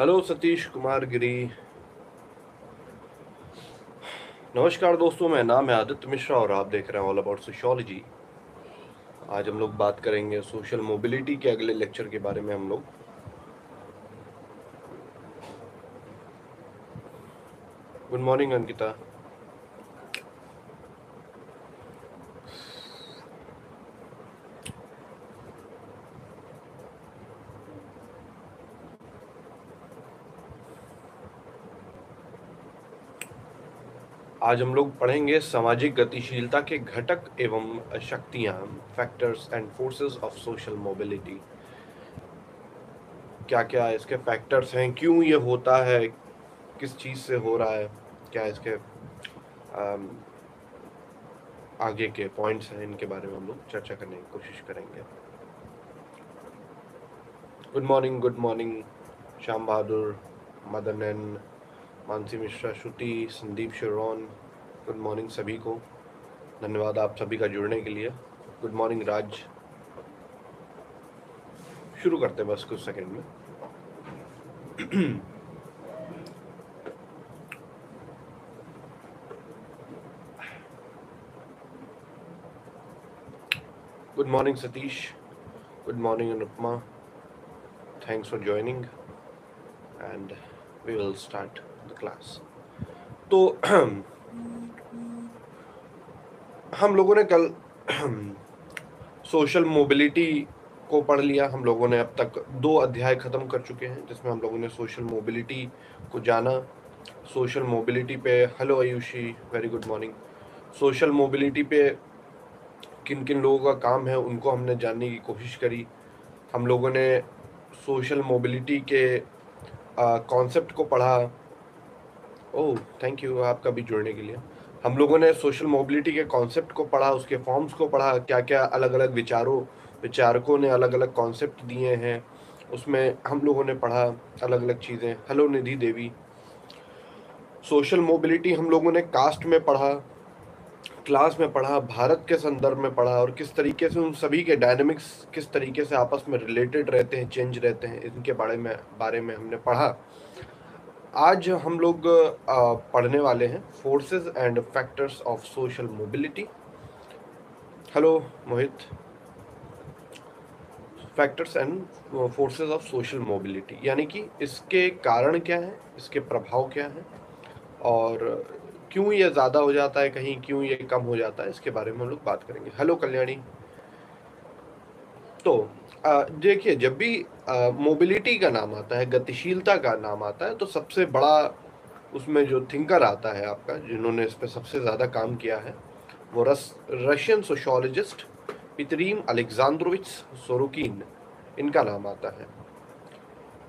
Hello Satish Kumar Giri. नमस्कार दोस्तों मैं नाम है आदित्य मिश्रा और आप देख रहे हैं ऑल अबाउट सोशोलॉजी आज हम लोग बात करेंगे सोशल मोबिलिटी के अगले लेक्चर के बारे में हम लोग। Good morning Ankita. आज हम लोग पढ़ेंगे सामाजिक गतिशीलता के घटक एवं शक्तियाँ factors and forces of social mobility क्या क्या इसके फैक्टर्स हैं? क्यों ये होता है? किस चीज़ से हो रहा है? क्या इसके आम, आगे के पॉइंट्स हैं? इनके बारे में हम लोग चर्चा करने की कोशिश करेंगे। Good morning good morning Shyam Bahadur Madan N Mansi Mishra Shruti Sandeep Sharon good morning सभी को। धन्यवाद आप सभी का जुड़ने के लिए। गुड मॉर्निंग राज शुरू करते हैं बस कुछ सेकंड में। Good morning Satish good morning Anupama thanks for joining and we will start the class तो हम लोगों ने कल सोशल मोबिलिटी को पढ़ लिया। हम लोगों ने अब तक दो अध्याय ख़त्म कर चुके हैं, जिसमें हम लोगों ने सोशल मोबिलिटी को जाना। सोशल मोबिलिटी पे, hello Ayushi, very good morning. Social mobility पे किन किन लोगों का काम है, उनको हमने जानने की कोशिश करी। हम लोगों ने सोशल मोबिलिटी के कॉन्सेप्ट को पढ़ा। ओह, थैंक यू आपका भी जुड़ने के लिए। हम लोगों ने सोशल मोबिलिटी के कॉन्सेप्ट को पढ़ा, उसके फॉर्म्स को पढ़ा क्या क्या अलग अलग विचारों, विचारकों ने अलग अलग कॉन्सेप्ट दिए हैं, उसमें हम लोगों ने पढ़ा अलग अलग चीज़ें। Hello Nidhi Devi. Social mobility हम लोगों ने कास्ट में पढ़ा क्लास में पढ़ा, भारत के संदर्भ में पढ़ा, और किस तरीके से उन सभी के डायनेमिक्स किस तरीके से आपस में रिलेटेड रहते हैं चेंज रहते हैं, इनके बारे में बारे में हमने पढ़ा। आज हम लोग पढ़ने वाले हैं forces and factors of social mobility hello Mohit factors and forces of social mobility यानी कि इसके कारण क्या है, इसके प्रभाव क्या है, और क्यों ये ज़्यादा हो जाता है कहीं, क्यों ये कम हो जाता है, इसके बारे में हम लोग बात करेंगे। हेलो कल्याणी। तो देखिए, जब भी मोबिलिटी का नाम आता है, गतिशीलता का नाम आता है तो सबसे बड़ा उसमें जो थिंकर आता है आपका, जिन्होंने इस पर सबसे ज़्यादा काम किया है, वो रस रशियन सोशोलॉजिस्ट पितरीम अलेक्जेंद्रोविच सोरोकिन इनका नाम आता है।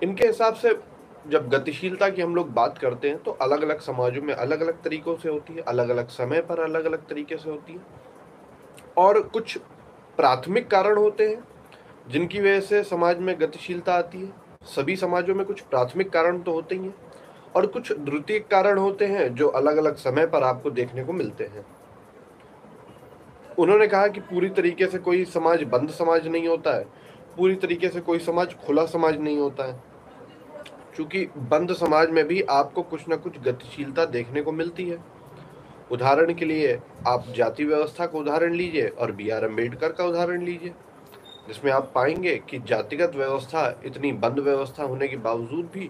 इनके हिसाब से, जब गतिशीलता की हम लोग बात करते हैं तो अलग अलग समाजों में अलग अलग तरीकों से होती है अलग अलग समय पर अलग अलग तरीके से होती है, और कुछ प्राथमिक कारण होते हैं जिनकी वजह से समाज में गतिशीलता आती है। सभी समाजों में कुछ प्राथमिक कारण तो होते ही हैं और कुछ द्वितीय कारण होते हैं जो अलग अलग समय पर आपको देखने को मिलते हैं। उन्होंने कहा कि पूरी तरीके से कोई समाज बंद समाज नहीं होता है। पूरी तरीके से कोई समाज खुला समाज नहीं होता है। क्योंकि बंद समाज में भी आपको कुछ ना कुछ गतिशीलता देखने को मिलती है। उदाहरण के लिए आप जाति व्यवस्था का उदाहरण लीजिए और बी आर अंबेडकर का उदाहरण लीजिए। जिसमें आप पाएँगे कि जातिगत व्यवस्था, इतनी बंद व्यवस्था होने के बावजूद भी,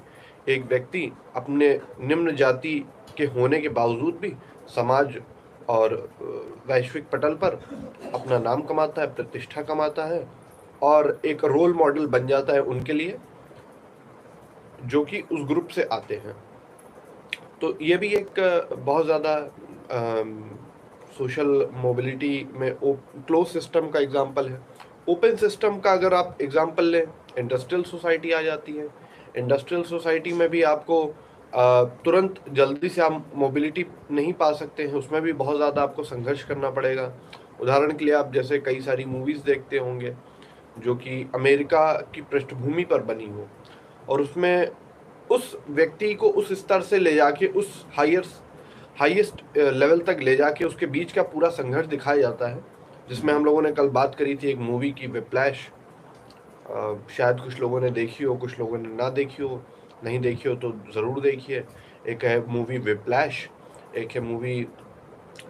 एक व्यक्ति अपने निम्न जाति के होने के बावजूद भी समाज और वैश्विक पटल पर अपना नाम कमाता है, प्रतिष्ठा कमाता है और एक रोल मॉडल बन जाता है उनके लिए, जो कि उस ग्रुप से आते हैं। तो ये भी एक बहुत ज़्यादा सोशल मोबिलिटी में क्लोज सिस्टम का एग्जांपल है। ओपन सिस्टम का अगर आप एग्जांपल लें, इंडस्ट्रियल सोसाइटी आ जाती है। इंडस्ट्रियल सोसाइटी में भी आपको तुरंत जल्दी से आप मोबिलिटी नहीं पा सकते हैं, उसमें भी बहुत ज़्यादा आपको संघर्ष करना पड़ेगा। उदाहरण के लिए आप जैसे कई सारी मूवीज़ देखते होंगे, जो कि अमेरिका की पृष्ठभूमि पर बनी हो, और उसमें उस व्यक्ति को उस स्तर से ले जाके, उस हायर हाईएस्ट लेवल तक ले जाके उसके बीच का पूरा संघर्ष दिखाया जाता है। जिसमें हम लोगों ने कल बात करी थी एक मूवी की विप्लैश शायद कुछ लोगों ने देखी हो, कुछ लोगों ने ना देखी हो, नहीं देखी हो तो ज़रूर देखिए। एक है मूवी विप्लैश एक है movie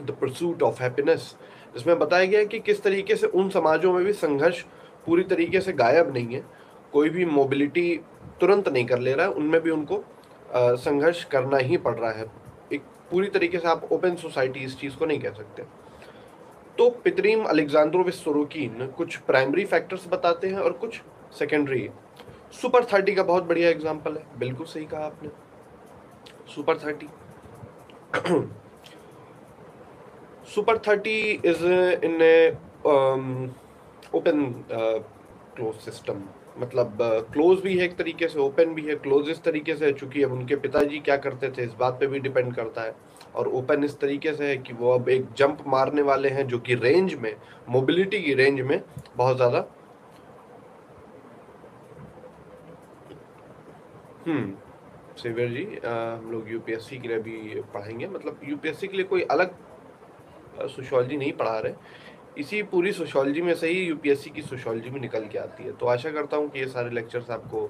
the pursuit of happiness जिसमें बताया गया है कि किस तरीके से उन समाजों में भी संघर्ष पूरी तरीके से गायब नहीं है। कोई भी मोबिलिटी तुरंत नहीं कर ले रहा है, उनमें भी उनको संघर्ष करना ही पड़ रहा है। एक पूरी तरीके से आप ओपन सोसाइटी इस चीज़ को नहीं कह सकते। तो पितरीम अलेक्जेंड्रोविच सोरोकिन कुछ प्राइमरी फैक्टर्स बताते हैं और कुछ सेकेंडरी सुपर थर्टी का बहुत बढ़िया एग्ज़ाम्पल है। बिल्कुल सही कहा आपने। Super thirty super thirty is in open close system मतलब क्लोज uh, भी है एक तरीके से ओपन भी है। क्लोज इस तरीके से चूँकि अब उनके पिताजी क्या करते थे इस बात पे भी डिपेंड करता है। और ओपन इस तरीके से है कि वो अब एक जंप मारने वाले हैं जो कि रेंज में मोबिलिटी की रेंज में बहुत ज़्यादा। हम्म सेवियर जी हम लोग यूपीएससी के लिए भी पढ़ाएँगे मतलब यूपीएससी के लिए कोई अलग सोशोलॉजी नहीं पढ़ा रहे। इसी पूरी सोशोलॉजी में से ही यूपीएससी की सोशोलॉजी भी निकल के आती है। तो आशा करता हूँ कि ये सारे लेक्चर्स आपको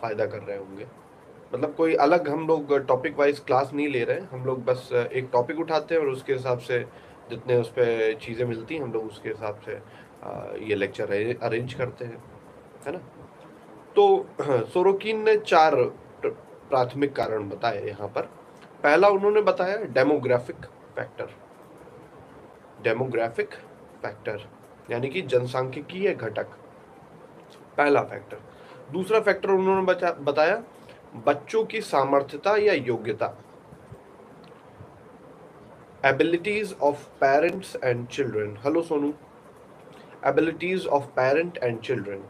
फ़ायदा कर रहे होंगे। मतलब कोई अलग हम लोग टॉपिक वाइज क्लास नहीं ले रहे। हैं हम लोग बस एक टॉपिक उठाते हैं और उसके हिसाब से जितने उस पर चीज़ें मिलती हैं, हम लोग उसके हिसाब से ये लेक्चर अरेंज करते हैं, है ना? तो सोरोकिन ने चार प्राथमिक कारण बताए यहाँ पर। पहला उन्होंने बताया डेमोग्राफिक फैक्टर डेमोग्राफिक फैक्टर यानी कि जनसांख्यिकीय घटक। पहला फैक्टर दूसरा फैक्टर उन्होंने बताया बच्चों की सामर्थ्यता या योग्यता? Abilities of parents and children hello Sonu abilities of parent and children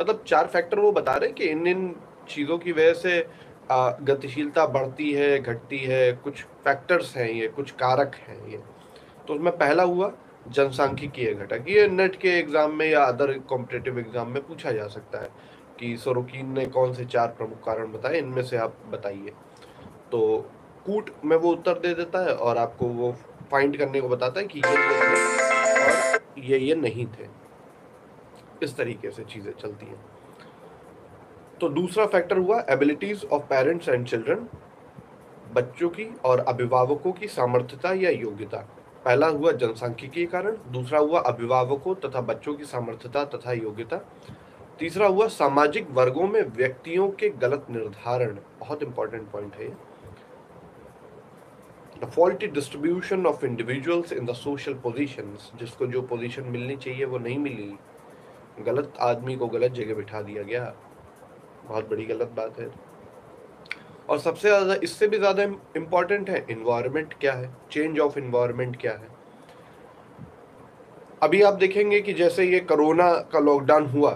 मतलब चार फैक्टर वो बता रहे हैं कि इन इन चीज़ों की वजह से गतिशीलता बढ़ती है, घटती है, कुछ फैक्टर्स हैं ये, कुछ कारक हैं ये। तो उसमें पहला हुआ, जनसांख्यिकीय घटक। ये नेट के एग्ज़ाम में या अदर कॉम्पिटेटिव एग्ज़ाम में पूछा जा सकता है। कि सोरोकिन ने कौन से चार प्रमुख कारण बताए, इनमें से आप बताइए। तो कूट में वो उत्तर दे देता है और आपको वो फाइंड करने को बताता है कि ये ये थे और ये ये नहीं थे। इस तरीके से चीज़ें चलती हैं। तो दूसरा फैक्टर हुआ abilities of parents and children बच्चों की और अभिभावकों की सामर्थ्यता या योग्यता। पहला हुआ जनसांख्यिकीय कारण, दूसरा हुआ अभिभावकों तथा बच्चों की सामर्थ्यता तथा योग्यता। तीसरा हुआ, सामाजिक वर्गों में व्यक्तियों के गलत निर्धारण। बहुत इंपॉर्टेंट पॉइंट है the faulty distribution of individuals in the social positions जिसको जो पोजीशन मिलनी चाहिए, वो नहीं मिली। गलत आदमी को गलत जगह बिठा दिया गया। बहुत बड़ी गलत बात है। और सबसे ज़्यादा, इससे भी ज़्यादा इंपॉर्टेंट है इन्वायरमेंट क्या है? चेंज ऑफ़ इन्वायरमेंट क्या है? अभी आप देखेंगे कि जैसे ये कोरोना का लॉकडाउन हुआ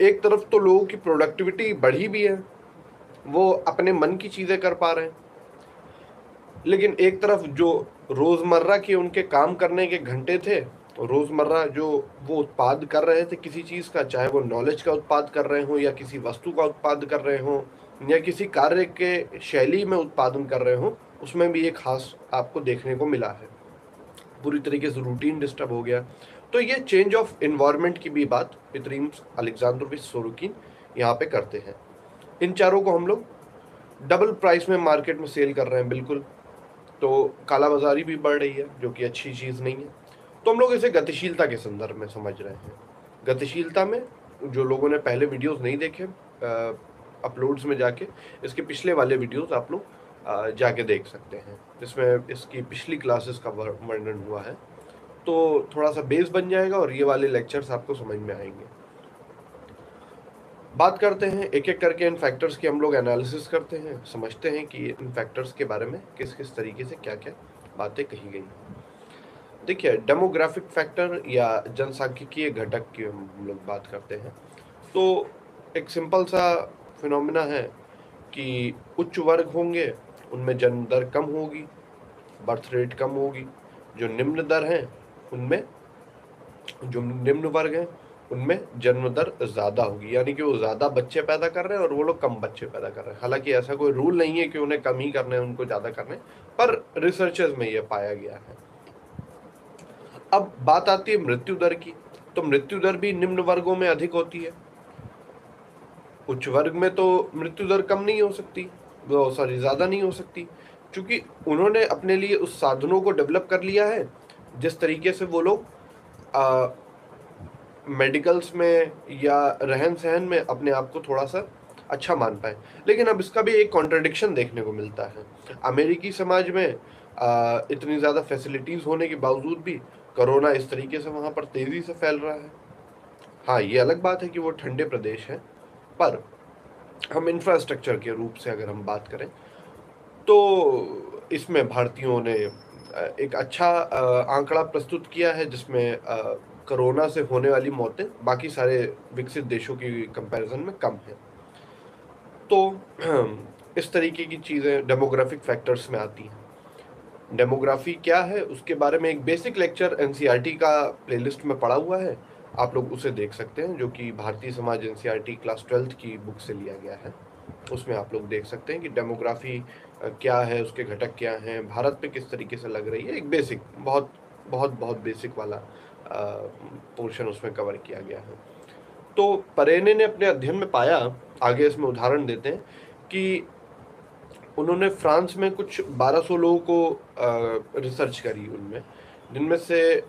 एक तरफ़ तो लोगों की प्रोडक्टिविटी बढ़ी भी है, वो अपने मन की चीज़ें कर पा रहे हैं। लेकिन एक तरफ़ जो रोज़मर्रा के उनके काम करने के घंटे थे, रोज़मर्रा जो वो उत्पाद कर रहे थे किसी चीज़ का, चाहे वो नॉलेज का उत्पाद कर रहे हों या किसी वस्तु का उत्पाद कर रहे हों या किसी कार्य के शैली में उत्पादन कर रहे हों, उसमें भी एक खास आपको देखने को मिला है। पूरी तरीके से रूटीन डिस्टर्ब हो गया। तो ये चेंज ऑफ़ इन्वायरमेंट की भी बात पितरीम अलेक्जेंडर सोरुकिन यहाँ पे करते हैं। इन चारों को हम लोग डबल प्राइस में मार्केट में सेल कर रहे हैं, बिल्कुल। तो काला बाजारी भी बढ़ रही है, जो कि अच्छी चीज़ नहीं है। तो हम लोग इसे गतिशीलता के संदर्भ में समझ रहे हैं। गतिशीलता में जो लोगों ने पहले वीडियोस नहीं देखे अपलोड्स में जाके, इसके पिछले वाले वीडियोस आप लोग जाके देख सकते हैं। जिसमें इसकी पिछली क्लासेस का वर्णन हुआ है। तो थोड़ा सा बेस बन जाएगा और ये वाले लेक्चर्स आपको समझ में आएँगे। बात करते हैं एक एक करके इन फैक्टर्स की, हम लोग एनालिसिस करते हैं, समझते हैं कि इन फैक्टर्स के बारे में किस किस तरीके से क्या क्या बातें कही गई देखिए डेमोग्राफिक फैक्टर या जनसांख्यिकीय घटक की हम लोग बात करते हैं। तो एक सिंपल सा फिनोमिना है कि उच्च वर्ग होंगे, उनमें जन्म दर कम होगी बर्थ रेट कम होगी, जो निम्न दर हैं उनमें जो निम्न वर्ग हैं, उनमें जन्म दर ज़्यादा होगी। यानी कि वो ज़्यादा बच्चे पैदा कर रहे हैं और वो लोग कम बच्चे पैदा कर रहे हैं। हालाँकि ऐसा कोई रूल नहीं है कि उन्हें कम ही करने हैं, उनको ज़्यादा करने पर रिसर्चेज में ये पाया गया है। अब बात आती है मृत्यु दर की। तो मृत्यु दर भी निम्न वर्गों में अधिक होती है। उच्च वर्ग में तो मृत्यु दर कम नहीं हो सकती सॉरी ज़्यादा नहीं हो सकती, क्योंकि उन्होंने अपने लिए उस साधनों को डेवलप कर लिया है जिस तरीके से वो लोग मेडिकल्स में या रहन सहन में अपने आप को थोड़ा सा अच्छा मान पाए। लेकिन अब इसका भी एक कॉन्ट्रडिक्शन देखने को मिलता है। अमेरिकी समाज में आ, इतनी ज़्यादा फैसिलिटीज़ होने के बावजूद भी कोरोना इस तरीके से वहाँ पर तेज़ी से फैल रहा है। हाँ ये अलग बात है कि वो ठंडे प्रदेश हैं पर हम इंफ्रास्ट्रक्चर के रूप से अगर हम बात करें तो इसमें भारतीयों ने एक अच्छा आंकड़ा प्रस्तुत किया है जिसमें कोरोना से होने वाली मौतें बाकी सारे विकसित देशों की कंपैरिजन में कम है। तो इस तरीके की चीज़ें डेमोग्राफिक फैक्टर्स में आती हैं। डेमोग्राफी क्या है, उसके बारे में एक बेसिक लेक्चर एन का प्लेलिस्ट में पड़ा हुआ है। आप लोग उसे देख सकते हैं, जो कि भारतीय समाज एन क्लास ट्वेल्थ की बुक से लिया गया है। उसमें आप लोग देख सकते हैं कि डेमोग्राफी क्या है, उसके घटक क्या हैं, भारत पे किस तरीके से लग रही है। एक बेसिक बहुत बहुत बहुत बेसिक वाला पोर्शन उसमें कवर किया गया है। तो परेने ने अपने अध्ययन में पाया, आगे इसमें उदाहरण देते हैं, कि उन्होंने फ्रांस में कुछ 1200 लोगों को रिसर्च करी उनमें। जिनमें से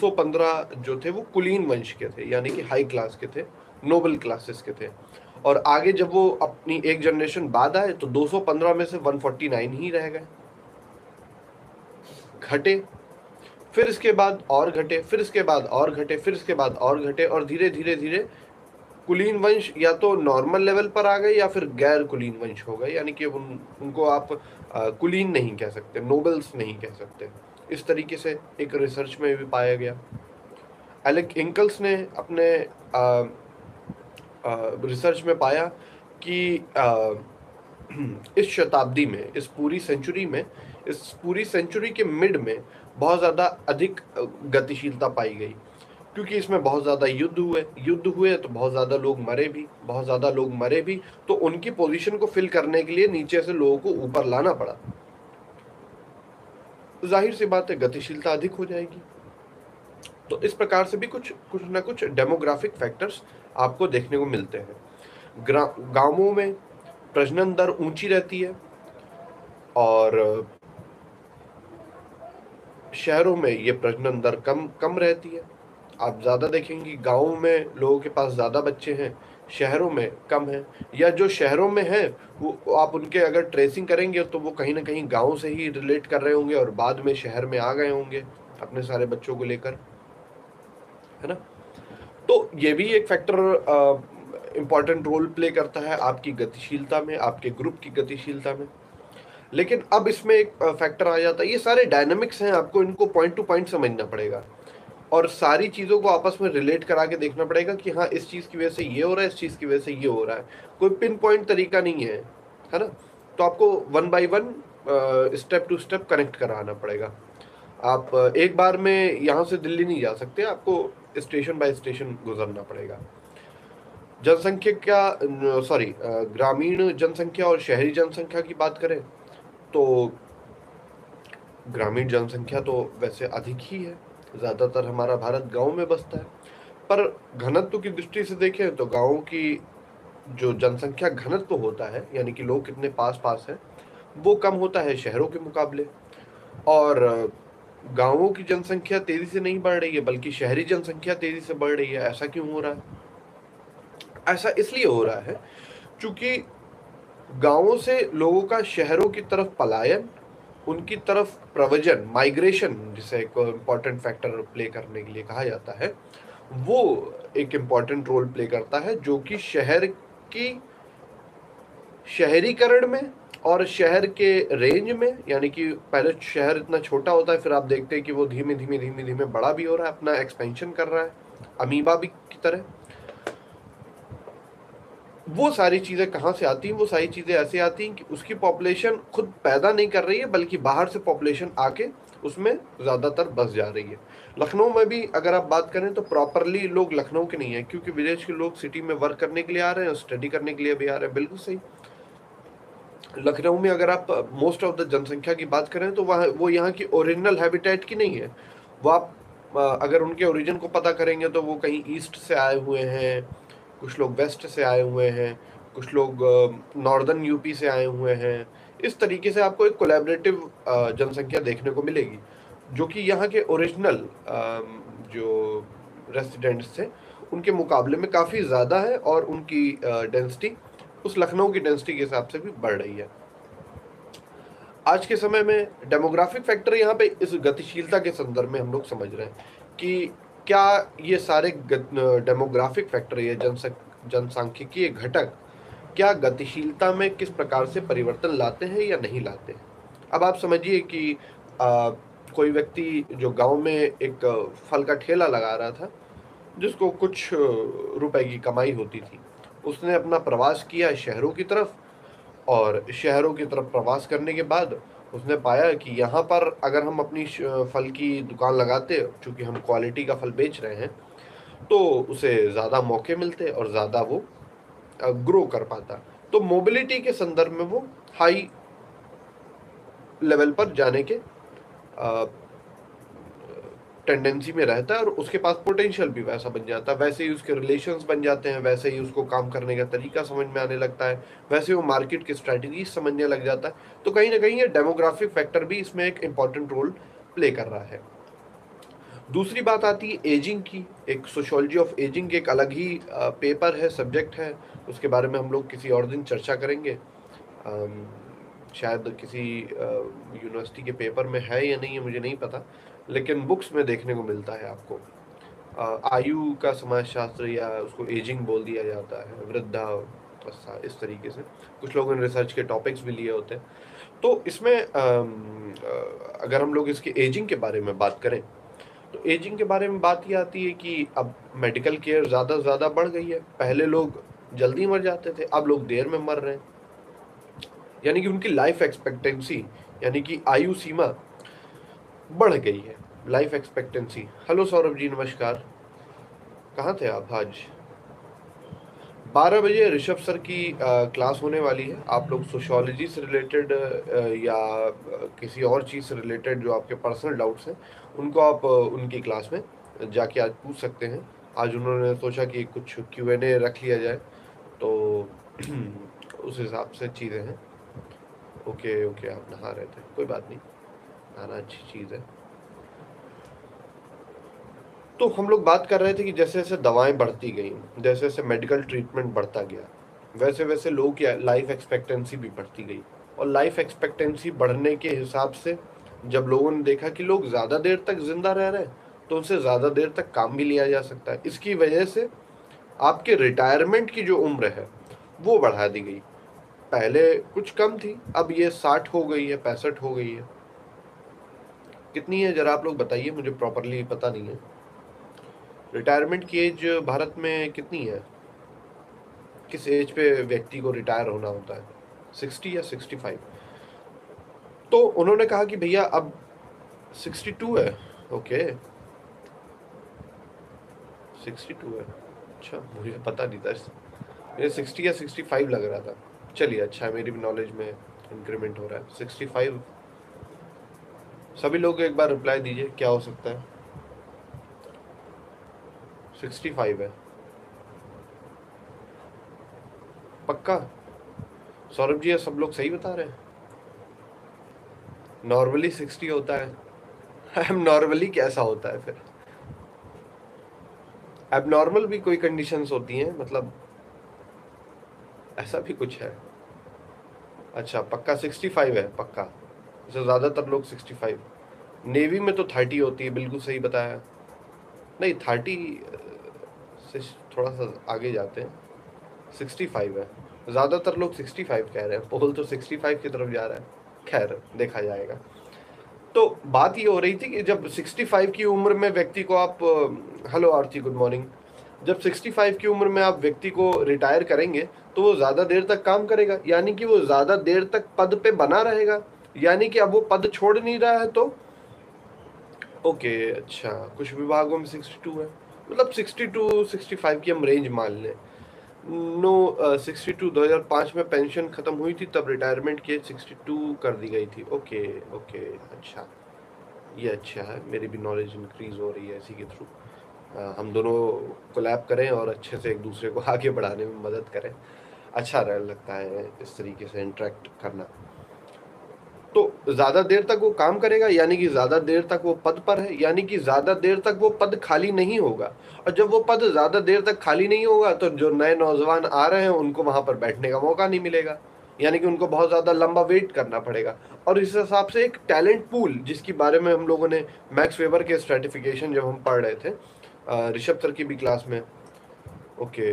सौ पंद्रह जो थे वो कुलीन वंश के थे, यानी कि हाई क्लास के थे नोबल क्लासेस के थे। और आगे जब वो अपनी एक जनरेशन बाद आए तो 215 में से 149 ही रह गए। घटे। फिर इसके बाद और घटे फिर इसके बाद और घटे फिर इसके बाद और घटे और धीरे धीरे धीरे कुलीन वंश या तो नॉर्मल लेवल पर आ गए या फिर गैर कुलीन वंश हो गए। यानी कि उन उनको आप आ, कुलीन नहीं कह सकते नोबल्स नहीं कह सकते। इस तरीके से एक रिसर्च में भी पाया गया। एलेक इंकल्स ने अपने रिसर्च में पाया कि इस शताब्दी में, इस पूरी सेंचुरी में, इस पूरी सेंचुरी के मिड में बहुत ज़्यादा अधिक गतिशीलता पाई गई। क्योंकि इसमें बहुत ज़्यादा युद्ध हुए युद्ध हुए तो बहुत ज़्यादा लोग मरे भी, बहुत ज़्यादा लोग मरे भी तो उनकी पोजीशन को फिल करने के लिए नीचे से लोगों को ऊपर लाना पड़ा। ज़ाहिर सी बात है, गतिशीलता अधिक हो जाएगी। तो इस प्रकार से भी कुछ कुछ ना कुछ डेमोग्राफिक फैक्टर्स आपको देखने को मिलते हैं। गाँवों में प्रजनन दर ऊँची रहती है और शहरों में ये प्रजनन दर कम कम रहती है। आप ज़्यादा देखेंगे गाँव में लोगों के पास ज़्यादा बच्चे हैं, शहरों में कम है, या जो शहरों में है, वो, आप उनके अगर ट्रेसिंग करेंगे तो वो कहीं ना कहीं गाँव से ही रिलेट कर रहे होंगे और बाद में शहर में आ गए होंगे अपने सारे बच्चों को लेकर। है ना? तो ये भी एक फैक्टर इंपॉर्टेंट रोल प्ले करता है आपकी गतिशीलता में, आपके ग्रुप की गतिशीलता में। लेकिन अब इसमें एक फैक्टर आ जाता है, ये सारे डायनामिक्स हैं, आपको इनको पॉइंट टू पॉइंट समझना पड़ेगा। और सारी चीज़ों को आपस में रिलेट करा के देखना पड़ेगा कि हाँ इस चीज़ की वजह से ये हो रहा है, इस चीज़ की वजह से ये हो रहा है। कोई पिन पॉइंट तरीका नहीं है है ना? तो आपको one by one step to step connect कराना पड़ेगा। आप एक बार में यहाँ से दिल्ली नहीं जा सकते, आपको स्टेशन बाय स्टेशन गुजरना पड़ेगा। जनसंख्या क्या सॉरी ग्रामीण जनसंख्या और शहरी जनसंख्या की बात करें तो ग्रामीण जनसंख्या तो वैसे अधिक ही है, ज़्यादातर हमारा भारत गाँव में बसता है, पर घनत्व की दृष्टि से देखें तो गाँव की जो जनसंख्या घनत्व होता है, यानी कि लोग कितने पास पास हैं, वो कम होता है शहरों के मुकाबले, और गाँवों की जनसंख्या तेज़ी से नहीं बढ़ रही है, बल्कि शहरी जनसंख्या तेज़ी से बढ़ रही है। ऐसा क्यों हो रहा है? ऐसा इसलिए हो रहा है क्योंकि गाँवों से लोगों का शहरों की तरफ़ पलायन, उनकी तरफ़ प्रवजन माइग्रेशन जिसे एक इंपॉर्टेंट फैक्टर प्ले करने के लिए कहा जाता है, वो एक इंपॉर्टेंट रोल प्ले करता है, जो कि शहर की शहरीकरण में और शहर के रेंज में, यानी कि पहले शहर इतना छोटा होता है, फिर आप देखते हैं कि वो धीमे धीमे धीमे धीमे बड़ा भी हो रहा है, अपना एक्सपेंशन कर रहा है। अमीबा भी की तरह। वो सारी चीज़ें कहाँ से आती हैं? वो सारी चीज़ें ऐसे आती हैं कि उसकी पॉपुलेशन खुद पैदा नहीं कर रही है, बल्कि बाहर से पॉपुलेशन आके उसमें ज़्यादातर बस जा रही है। लखनऊ में भी अगर आप बात करें तो प्रॉपरली लोग लखनऊ के नहीं है, क्योंकि विदेश के लोग सिटी में वर्क करने के लिए आ रहे हैं और स्टडी करने के लिए भी आ रहे हैं। बिल्कुल सही। लखनऊ में अगर आप मोस्ट ऑफ़ द जनसंख्या की बात करें तो वह, वो यहाँ की ओरिजिनल हैबिटेट की नहीं है। वो आप अगर उनके ओरिजिन को पता करेंगे तो वो कहीं ईस्ट से आए हुए हैं, कुछ लोग वेस्ट से आए हुए हैं, कुछ लोग नॉर्दर्न यूपी से आए हुए हैं। इस तरीके से आपको एक कोलेबरेटिव जनसंख्या देखने को मिलेगी, जो कि यहाँ के ओरिजिनल जो रेसिडेंट्स थे, उनके मुकाबले में काफ़ी ज़्यादा है और उनकी डेंसिटी उस लखनऊ की डेंसिटी के हिसाब से भी बढ़ रही है। आज के समय में डेमोग्राफिक फैक्टर यहाँ पे इस गतिशीलता के संदर्भ में हम लोग समझ रहे हैं कि क्या ये सारे डेमोग्राफिक फैक्टर ये जनसांख्यिकीय घटक क्या गतिशीलता में किस प्रकार से परिवर्तन लाते हैं या नहीं लाते हैं? अब आप समझिए कि आ, कोई व्यक्ति जो गाँव में एक फल का ठेला लगा रहा था जिसको कुछ रुपए की कमाई होती थी उसने अपना प्रवास किया शहरों की तरफ़ और शहरों की तरफ़ प्रवास करने के बाद उसने पाया कि यहाँ पर अगर हम अपनी फल की दुकान लगाते, चूँकि हम क्वालिटी का फल बेच रहे हैं तो उसे ज़्यादा मौके मिलते और ज़्यादा वो ग्रो कर पाता। तो मोबिलिटी के संदर्भ में वो हाई लेवल पर जाने के टेंडेंसी में रहता है और उसके पास पोटेंशियल भी वैसा बन जाता है। वैसे ही उसके रिलेशंस बन जाते हैं, वैसे ही उसको काम करने का तरीका समझ में आने लगता है, वैसे वो मार्केट की स्ट्रैटेजी समझने लग जाता है। तो कहीं ना कहीं ये डेमोग्राफिक फैक्टर भी इसमें एक इंपॉर्टेंट रोल प्ले कर रहा है। दूसरी बात आती है एजिंग की। एक सोशोलॉजी ऑफ़ एजिंग एक अलग ही पेपर है सब्जेक्ट है। उसके बारे में हम लोग किसी और दिन चर्चा करेंगे। शायद किसी यूनिवर्सिटी के पेपर में है या नहीं है, मुझे नहीं पता। लेकिन बुक्स में देखने को मिलता है आपको। आयु का समाजशास्त्र या उसको एजिंग बोल दिया जाता है, वृद्धा इस तरीके से। कुछ लोगों ने रिसर्च के टॉपिक्स भी लिए होते हैं। तो इसमें अगर हम लोग इसके एजिंग के बारे में बात करें तो एजिंग के बारे में बात ये आती है कि अब मेडिकल केयर ज़्यादा से ज़्यादा बढ़ गई है। पहले लोग जल्दी मर जाते थे, अब लोग देर में मर रहे हैं। यानी कि उनकी लाइफ एक्सपेक्टेंसी यानी कि आयु सीमा बढ़ गई है। Life expectancy hello Saurabh ji नमस्कार कहाँ थे आप आज? बारह बजे ऋषभ सर की आ, क्लास होने वाली है। आप लोग सोशोलॉजी से रिलेटेड या किसी और चीज़ से रिलेटेड जो आपके पर्सनल डाउट्स हैं उनको आप उनकी क्लास में जाके आज पूछ सकते हैं। आज उन्होंने सोचा कि कुछ क्यू एन ए रख लिया जाए तो उस हिसाब से चीज़ें हैं। ओके ओके आप नहा रहे थे। कोई बात नहीं। नहाना अच्छी चीज़ है। तो हम लोग बात कर रहे थे कि जैसे जैसे दवाएँ बढ़ती गई, जैसे जैसे मेडिकल ट्रीटमेंट बढ़ता गया, वैसे वैसे लोग की लाइफ एक्सपेक्टेंसी भी बढ़ती गई। और लाइफ एक्सपेक्टेंसी बढ़ने के हिसाब से जब लोगों ने देखा कि लोग ज़्यादा देर तक ज़िंदा रह रहे हैं तो उनसे ज़्यादा देर तक काम भी लिया जा सकता है। इसकी वजह से आपके रिटायरमेंट की जो उम्र है, वो बढ़ा दी गई। पहले कुछ कम थी, अब ये साठ हो गई है, पैंसठ हो गई है। कितनी है जरा आप लोग बताइए, मुझे प्रॉपरली पता नहीं है। रिटायरमेंट की एज भारत में कितनी है? किस एज पे व्यक्ति को रिटायर होना होता है? सिक्सटी या सिक्सटी फाइव तो उन्होंने कहा कि भैया, अब सिक्सटी टू है ओके सिक्सटी टू है। अच्छा मुझे पता नहीं था। मेरे सिक्सटी या सिक्सटी फाइव लग रहा था। चलिए अच्छा है, मेरी भी नॉलेज में इंक्रीमेंट हो रहा है। सिक्सटी फाइव सभी लोग एक बार रिप्लाई दीजिए, क्या हो सकता है? सिक्सटी फाइव है। पक्का? सौरभ जी सब लोग सही बता रहे हैं? नॉर्मली सिक्सटी होता है। एम नॉर्मली कैसा होता है फिर? अब नॉर्मल भी कोई कंडीशंस होती हैं मतलब ऐसा भी कुछ है। अच्छा पक्का सिक्सटी फाइव है, पक्का। जैसे ज़्यादातर लोग सिक्सटी फाइव। नेवी में तो थर्टी होती है, बिल्कुल सही बताया। नहीं, थर्टी से थोड़ा सा आगे जाते हैं। सिक्सटी फाइव है। ज़्यादातर लोग सिक्सटी फाइव कह रहे हैं। पोल तो सिक्सटी फाइव की तरफ़ जा रहा है। खैर, देखा जाएगा। तो बात ये हो रही थी कि जब 65 की उम्र में व्यक्ति को आप, हेलो आरती, गुड मॉर्निंग। जब 65 की उम्र में आप व्यक्ति को रिटायर करेंगे तो वो ज़्यादा देर तक काम करेगा। यानी कि वो ज़्यादा देर तक पद पे बना रहेगा। यानी कि अब वो पद छोड़ नहीं रहा है तो? ओके अच्छा। कुछ विभागों में 62 है। मतलब 62 65 की हम रेंज मान लें। नो सिक्सटी टू दो हज़ार पाँच में पेंशन ख़त्म हुई थी, तब रिटायरमेंट की सिक्सटी टू कर दी गई थी। ओके ओके अच्छा। ये अच्छा है, मेरी भी नॉलेज इंक्रीज हो रही है इसी के थ्रू हम दोनों कोलैब करें और अच्छे से एक दूसरे को आगे बढ़ाने में मदद करें। अच्छा लगता है इस तरीके से इंटरेक्ट करना। तो ज़्यादा देर तक वो काम करेगा, यानी कि ज़्यादा देर तक वो पद पर है, यानी कि ज़्यादा देर तक वो पद खाली नहीं होगा। और जब वो पद ज़्यादा देर तक खाली नहीं होगा तो जो नए नौजवान आ रहे हैं, उनको वहाँ पर बैठने का मौका नहीं मिलेगा। यानी कि उनको बहुत ज़्यादा लंबा वेट करना पड़ेगा। और इस हिसाब से एक टैलेंट पूल, जिसके बारे में हम लोगों ने मैक्स वेबर के स्ट्रेटिफिकेशन जब हम पढ़ रहे थे ऋषभ सर की भी क्लास में। ओके।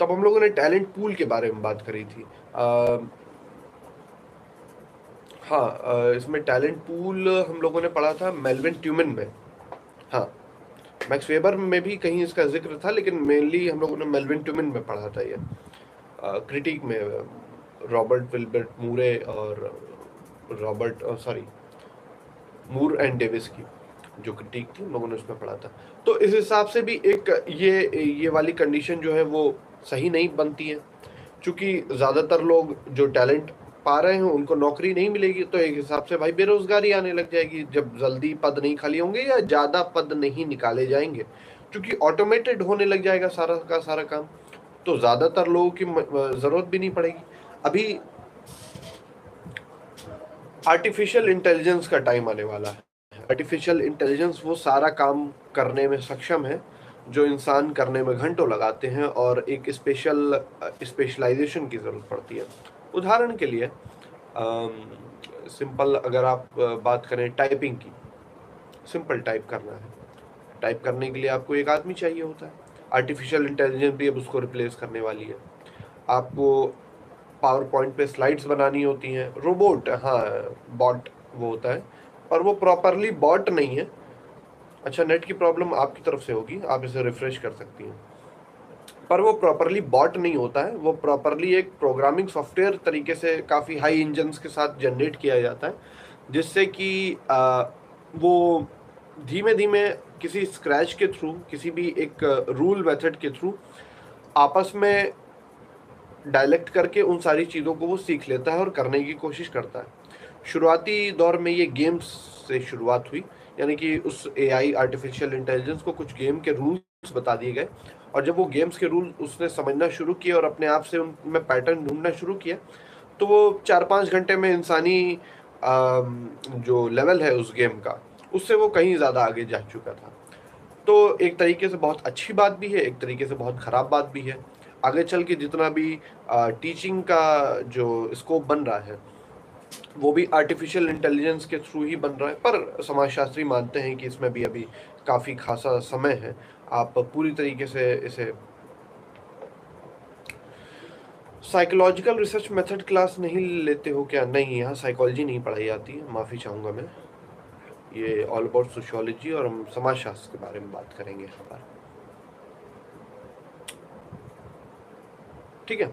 तब हम लोगों ने टैलेंट पूल के बारे में बात करी थी। हाँ इसमें टैलेंट पूल हम लोगों ने पढ़ा था मेलविन ट्यूमन में। हाँ मैक्स वेबर में भी कहीं इसका ज़िक्र था, लेकिन मेनली हम लोगों ने मेलविन ट्यूमन में पढ़ा था ये। क्रिटिक में रॉबर्ट विल्बर्ट मूरे और Robert sorry Moore and Davis की जो क्रिटिक थी, हम लोगों ने उसमें पढ़ा था। तो इस हिसाब से भी एक ये ये वाली कंडीशन जो है वो सही नहीं बनती है, क्योंकि ज़्यादातर लोग जो टैलेंट पा रहे हैं, उनको नौकरी नहीं मिलेगी तो एक हिसाब से भाई बेरोजगारी आने लग जाएगी। जब जल्दी पद नहीं खाली होंगे या ज़्यादा पद नहीं निकाले जाएँगे, क्योंकि ऑटोमेटेड होने लग जाएगा सारा का सारा काम तो ज़्यादातर लोगों की ज़रूरत भी नहीं पड़ेगी। अभी आर्टिफिशियल इंटेलिजेंस का टाइम आने वाला है। आर्टिफिशियल इंटेलिजेंस वो सारा काम करने में सक्षम है, जो इंसान करने में घंटों लगाते हैं और एक स्पेशल स्पेशलाइजेशन की ज़रूरत पड़ती है। उदाहरण के लिए सिंपल अगर आप बात करें टाइपिंग की सिंपल टाइप करना है। टाइप करने के लिए आपको एक आदमी चाहिए होता है। आर्टिफिशियल इंटेलिजेंस भी अब उसको रिप्लेस करने वाली है। आपको पावर पॉइंट पे स्लाइड्स बनानी होती हैं। रोबोट हाँ बॉट वो होता है। पर वो प्रॉपरली बॉट नहीं है। अच्छा नेट की प्रॉब्लम आपकी तरफ़ से होगी। आप इसे रिफ्रेश कर सकती हैं। पर वो प्रॉपरली बॉट नहीं होता है। वो प्रॉपरली एक प्रोग्रामिंग सॉफ्टवेयर तरीके से काफ़ी हाई इंजन्स के साथ जनरेट किया जाता है, जिससे कि वो धीमे धीमे किसी स्क्रैच के थ्रू किसी भी एक रूल मेथड के थ्रू आपस में डायलेक्ट करके उन सारी चीज़ों को वो सीख लेता है और करने की कोशिश करता है। शुरुआती दौर में ये गेम्स से शुरुआत हुई, यानी कि उस ए आई आर्टिफिशियल इंटेलिजेंस को कुछ गेम के रूल्स बता दिए गए। और जब वो गेम्स के रूल उसने समझना शुरू किए और अपने आप से उनमें पैटर्न ढूंढना शुरू किया तो वो चार पाँच घंटे में इंसानी जो लेवल है उस गेम का, उससे वो कहीं ज़्यादा आगे जा चुका था। तो एक तरीके से बहुत अच्छी बात भी है, एक तरीके से बहुत ख़राब बात भी है। आगे चल के जितना भी टीचिंग का जो स्कोप बन रहा है, वो भी आर्टिफिशियल इंटेलिजेंस के थ्रू ही बन रहा है। पर समाजशास्त्री मानते हैं कि इसमें भी अभी काफ़ी खासा समय है। आप पूरी तरीके से इसे साइकोलॉजिकल रिसर्च मेथड क्लास नहीं लेते हो क्या? नहीं, यहाँ साइकोलॉजी नहीं पढ़ाई जाती है, माफ़ी चाहूँगा मैं। ये ऑल अबाउट सोशियोलॉजी और हम समाजशास्त्र के बारे में बात करेंगे यहाँ पर। ठीक है?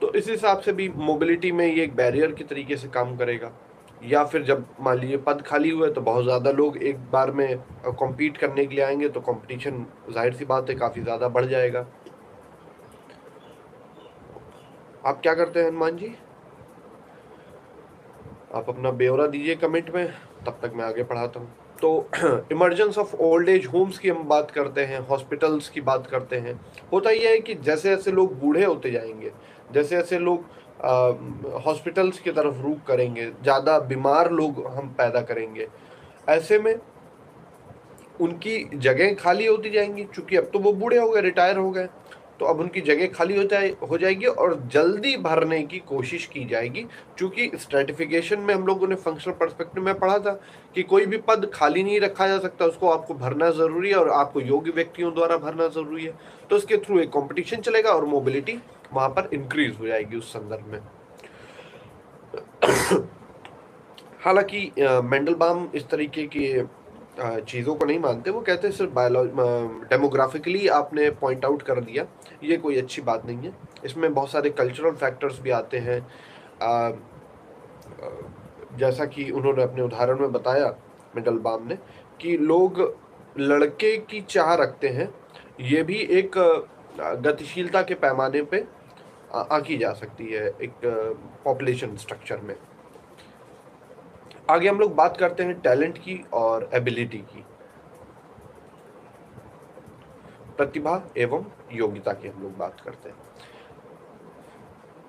तो इस हिसाब से भी मोबिलिटी में ये एक बैरियर की तरीके से काम करेगा। या फिर जब मान लीजिए पद खाली हुए तो बहुत ज़्यादा लोग एक बार में कॉम्पीट करने के लिए आएँगे तो कंपटीशन ज़ाहिर सी बात है काफ़ी ज़्यादा बढ़ जाएगा। आप क्या करते हैं हनुमान जी? आप अपना ब्यौरा दीजिए कमेंट में, तब तक मैं आगे पढ़ाता हूँ। तो emergence of old age homes की हम बात करते हैं हॉस्पिटल्स की बात करते हैं। होता यह है कि जैसे जैसे लोग बूढ़े होते जाएँगे जैसे जैसे लोग हॉस्पिटल्स की तरफ़ रुख करेंगे, ज़्यादा बीमार लोग हम पैदा करेंगे। ऐसे में उनकी जगह खाली होती जाएँगी क्योंकि अब तो वो बूढ़े हो गए रिटायर हो गए तो अब उनकी जगह खाली हो जाए, हो जाएगी और जल्दी भरने की कोशिश की जाएगी क्योंकि स्ट्रेटिफिकेशन में हम लोगों ने फंक्शनल परस्पेक्टिव में पढ़ा था कि कोई भी पद खाली नहीं रखा जा सकता, उसको आपको भरना ज़रूरी है और आपको योग्य व्यक्तियों द्वारा भरना ज़रूरी है। तो इसके थ्रू एक कॉम्पिटिशन चलेगा और मोबिलिटी वहाँ पर इंक्रीज हो जाएगी उस संदर्भ में। हालाँकि मेंडलबाम इस तरीके की चीज़ों को नहीं मानते। वो कहते हैं सिर्फ़ बायोलॉज डेमोग्राफिकली आपने पॉइंट आउट कर दिया। ये कोई अच्छी बात नहीं है। इसमें बहुत सारे कल्चरल फैक्टर्स भी आते हैं। आ, जैसा कि उन्होंने अपने उदाहरण में बताया मिडल बाम ने कि लोग लड़के की चाह रखते हैं। ये भी एक गतिशीलता के पैमाने पे आकी जा सकती है एक पॉपुलेशन स्ट्रक्चर में। आगे हम लोग बात करते हैं टैलेंट की और एबिलिटी की। प्रतिभा एवं योग्यता की हम लोग बात करते हैं।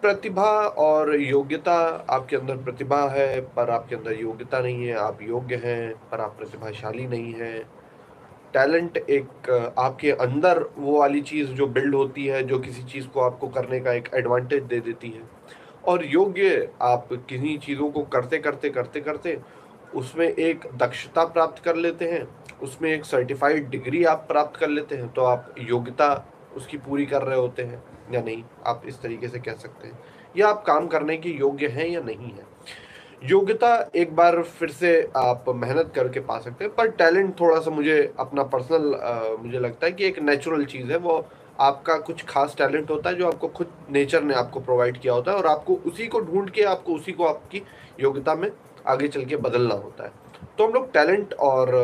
प्रतिभा और योग्यता आपके अंदर प्रतिभा है, पर आपके अंदर योग्यता नहीं है, आप योग्य हैं, पर आप प्रतिभाशाली नहीं हैं। टैलेंट एक आपके अंदर वो वाली चीज़ जो बिल्ड होती है, जो किसी चीज़ को आपको करने का एक एडवांटेज दे देती है। और योग्य आप किन्हीं चीज़ों को करते करते करते करते उसमें एक दक्षता प्राप्त कर लेते हैं, उसमें एक सर्टिफाइड डिग्री आप प्राप्त कर लेते हैं तो आप योग्यता उसकी पूरी कर रहे होते हैं या नहीं, आप इस तरीके से कह सकते हैं। या आप काम करने के योग्य हैं या नहीं है। योग्यता एक बार फिर से आप मेहनत करके पा सकते हैं, पर टैलेंट थोड़ा सा मुझे अपना पर्सनल मुझे लगता है कि एक नेचुरल चीज़ है, वो आपका कुछ खास टैलेंट होता है जो आपको खुद, नेचर ने आपको प्रोवाइड किया होता है और आपको उसी को ढूंढ के, आपको उसी को आपकी योग्यता में आगे चल के बदलना होता है। तो हम लोग टैलेंट और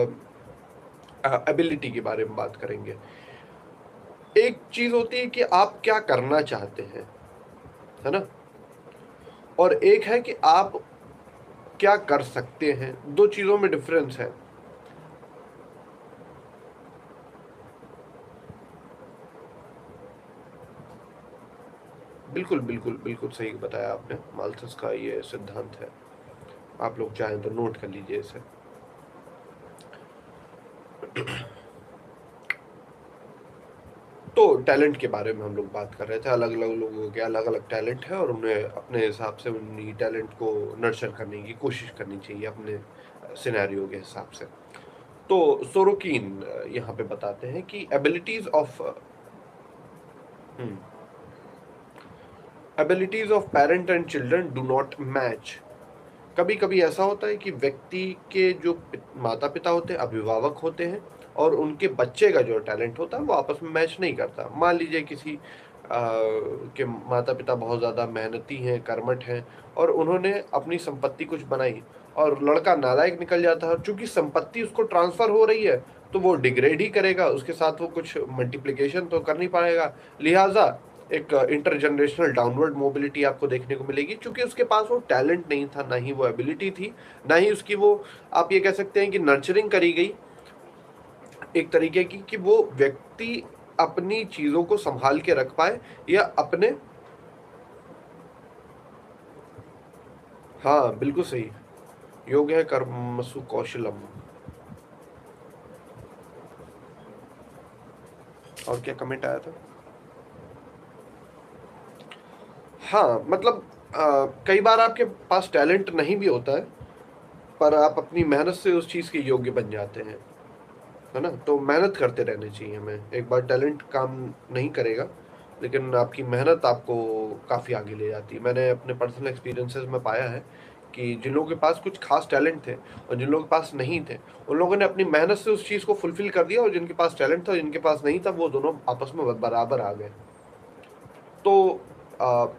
एबिलिटी के बारे में बात करेंगे। एक चीज़ होती है कि आप क्या करना चाहते हैं, है ना? और एक है कि आप क्या कर सकते हैं? दो चीज़ों में डिफरेंस है। बिल्कुल बिल्कुल बिल्कुल सही बताया आपने। मालथस का ये सिद्धांत है। आप लोग चाहें तो नोट कर लीजिए इसे। तो टैलेंट के बारे में हम लोग बात कर रहे थे। अलग अलग लोगों के अलग अलग टैलेंट है और उन्हें अपने हिसाब से उन्हीं टैलेंट को नर्चर करने की कोशिश करनी चाहिए अपने सिनेरियो के हिसाब से। तो सोरोकिन यहाँ पे बताते हैं कि abilities of abilities of parent and children do not match. कभी कभी ऐसा होता है कि व्यक्ति के जो माता पिता होते हैं, अभिभावक होते हैं और उनके बच्चे का जो टैलेंट होता है वो आपस में मैच नहीं करता। मान लीजिए किसी आ, के माता पिता बहुत ज़्यादा मेहनती हैं कर्मठ हैं और उन्होंने अपनी संपत्ति कुछ बनाई और लड़का नालायक निकल जाता है चूँकि संपत्ति उसको ट्रांसफ़र हो रही है तो वो डिग्रेड ही करेगा उसके साथ वो कुछ मल्टीप्लिकेशन तो कर नहीं पाएगा। लिहाजा एक इंटरजनरेशनल डाउनवर्ड मोबिलिटी आपको देखने को मिलेगी क्योंकि उसके पास वो टैलेंट नहीं था ना ही वो एबिलिटी थी ना ही उसकी वो आप ये कह सकते हैं कि नर्चरिंग करी गई। एक तरीके की कि वो व्यक्ति अपनी चीज़ों को संभाल के रख पाए या अपने हाँ बिल्कुल सही। योग है कर्मसु कौशलम। और क्या कमेंट आया था? हाँ मतलब आ, कई बार आपके पास टैलेंट नहीं भी होता है पर आप अपनी मेहनत से उस चीज़ के योग्य बन जाते हैं। है ना? तो मेहनत करते रहने चाहिए हमें। एक बार टैलेंट काम नहीं करेगा लेकिन आपकी मेहनत आपको काफ़ी आगे ले जाती है। मैंने अपने पर्सनल एक्सपीरियंसेस में पाया है कि जिन लोगों के पास कुछ खास टैलेंट थे और जिन लोगों के पास नहीं थे उन लोगों ने अपनी मेहनत से उस चीज़ को फुलफिल कर दिया और जिनके पास टैलेंट था जिनके पास नहीं था वो दोनों आपस में बराबर आ गए। तो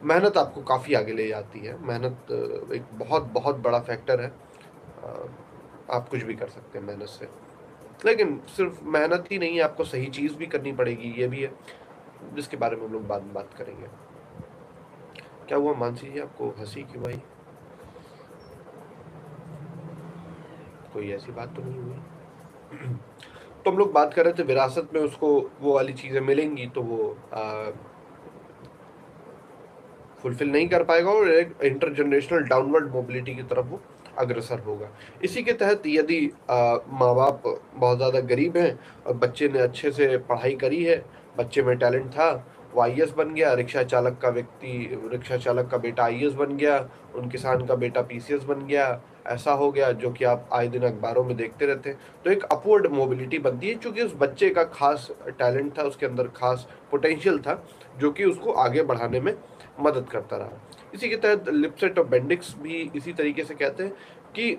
मेहनत आपको काफ़ी आगे ले जाती है। मेहनत एक बहुत बहुत बड़ा फैक्टर है। आ, आप कुछ भी कर सकते हैं मेहनत से। लेकिन सिर्फ़ मेहनत ही नहीं है आपको सही चीज़ भी करनी पड़ेगी, ये भी है, जिसके बारे में हम लोग बाद में बात करेंगे। क्या हुआ मानसी जी, आपको हँसी क्यों भाई कोई ऐसी बात तो नहीं हुई? तो हम लोग बात कर रहे थे विरासत में, उसको वो वाली चीज़ें मिलेंगी तो वो फुलफिल नहीं कर पाएगा, और एक इंटरजनरेशनल डाउनवर्ड मोबिलिटी की तरफ़ वो अग्रसर होगा। इसी के तहत यदि माँ बाप बहुत ज़्यादा गरीब हैं और बच्चे ने अच्छे से पढ़ाई करी है, बच्चे में टैलेंट था, वो आई बन गया, रिक्शा चालक का व्यक्ति, रिक्शा चालक का बेटा आई बन गया, उन किसान का बेटा पीसीएस बन गया, ऐसा हो गया जो कि आप आए दिन अखबारों में देखते रहते हैं। तो एक अपवर्ड मोबिलिटी बनती है क्योंकि उस बच्चे का खास टैलेंट था, उसके अंदर खास पोटेंशियल था, जो कि उसको आगे बढ़ाने में मदद करता रहा। इसी के तहत लिपसेट और बेंडिक्स भी इसी तरीके से कहते हैं कि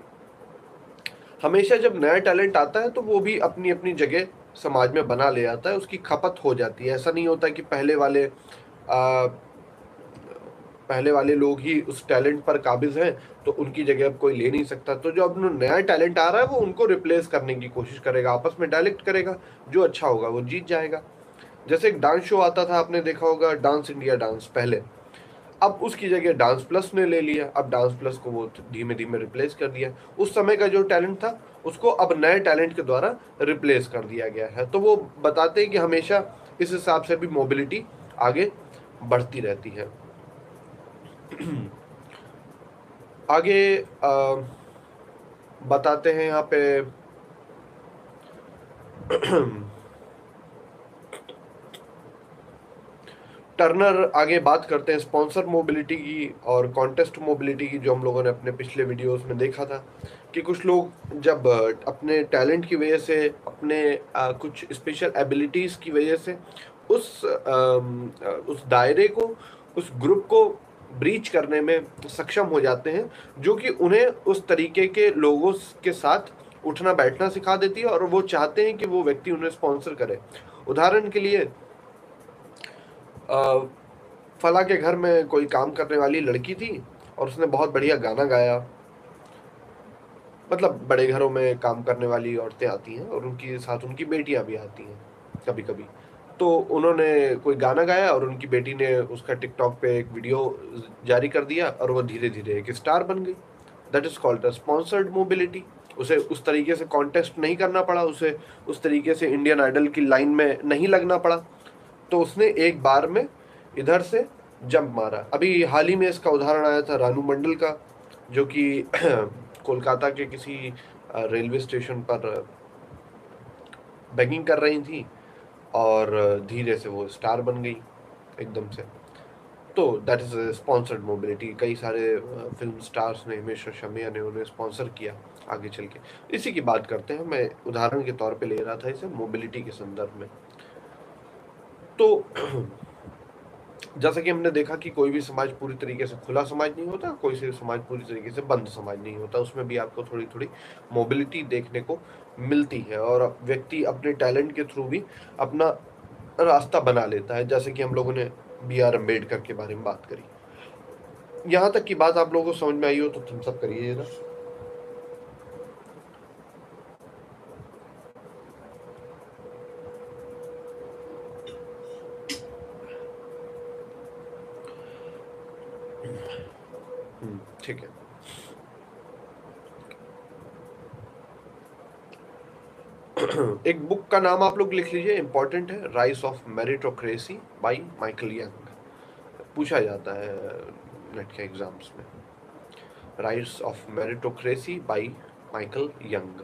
हमेशा जब नया टैलेंट आता है तो वो भी अपनी अपनी जगह समाज में बना ले जाता है उसकी खपत हो जाती है। ऐसा नहीं होता कि पहले वाले आ, पहले वाले लोग ही उस टैलेंट पर काबिज हैं तो उनकी जगह अब कोई ले नहीं सकता। तो जो अब नया टैलेंट आ रहा है वो उनको रिप्लेस करने की कोशिश करेगा आपस में डायलेक्ट करेगा जो अच्छा होगा वो जीत जाएगा। जैसे एक डांस शो आता था आपने देखा होगा डांस इंडिया डांस पहले। अब उसकी जगह डांस प्लस ने ले लिया। अब डांस प्लस को वो धीमे धीमे रिप्लेस कर दिया। उस समय का जो टैलेंट था उसको अब नए टैलेंट के द्वारा रिप्लेस कर दिया गया है। तो वो बताते हैं कि हमेशा इस हिसाब से भी मोबिलिटी आगे बढ़ती रहती है। आगे आ, बताते हैं यहाँ पे टर्नर आगे बात करते हैं स्पॉन्सर मोबिलिटी की और कॉन्टेस्ट मोबिलिटी की जो हम लोगों ने अपने पिछले वीडियोस में देखा था कि कुछ लोग जब अपने टैलेंट की वजह से अपने आ, कुछ स्पेशल एबिलिटीज़ की वजह से उस आ, उस दायरे को उस ग्रुप को ब्रीच करने में सक्षम हो जाते हैं जो कि उन्हें उस तरीके के लोगों के साथ उठना बैठना सिखा देती है और वो चाहते हैं कि वो व्यक्ति उन्हें स्पॉन्सर करे। उदाहरण के लिए फला के घर में कोई काम करने वाली लड़की थी और उसने बहुत बढ़िया गाना गाया। मतलब बड़े घरों में काम करने वाली औरतें आती हैं और उनके साथ उनकी बेटियाँ भी आती हैं कभी कभी तो उन्होंने कोई गाना गाया और उनकी बेटी ने उसका टिकटॉक पे एक वीडियो जारी कर दिया और वो धीरे धीरे एक स्टार बन गई। That is called sponsored mobility उसे उस तरीके से कॉन्टेस्ट नहीं करना पड़ा, उसे उस तरीके से इंडियन आइडल की लाइन में नहीं लगना पड़ा। तो उसने एक बार में इधर से जंप मारा। अभी हाल ही में इसका उदाहरण आया था रानू मंडल का, जो कि कोलकाता के किसी रेलवे स्टेशन पर बैगिंग कर रही थी और धीरे से वो स्टार बन गई एकदम से। तो दैट इज़ स्पॉन्सर्ड मोबिलिटी कई सारे फ़िल्म स्टार्स ने, हिमेश शमिया ने उन्हें स्पॉन्सर किया आगे चल के। इसी की बात करते हैं। मैं उदाहरण के तौर पे ले रहा था इसे मोबिलिटी के संदर्भ में। तो जैसा कि हमने देखा कि कोई भी समाज पूरी तरीके से खुला समाज नहीं होता, कोई से समाज पूरी तरीके से बंद समाज नहीं होता, उसमें भी आपको थोड़ी थोड़ी मोबिलिटी देखने को मिलती है और व्यक्ति अपने टैलेंट के थ्रू भी अपना रास्ता बना लेता है। जैसे कि हम लोगों ने बी आर अंबेडकर के बारे में बात करी। यहाँ तक की बात आप लोगों को समझ में आई हो तो थम्स अप करिए ना हम्म, ठीक है एक बुक का नाम आप लोग लिख लीजिए इंपॉर्टेंट है rise of meritocracy by Michael Young पूछा जाता है नेट के एग्ज़ाम्स में। Rise of meritocracy by Michael Young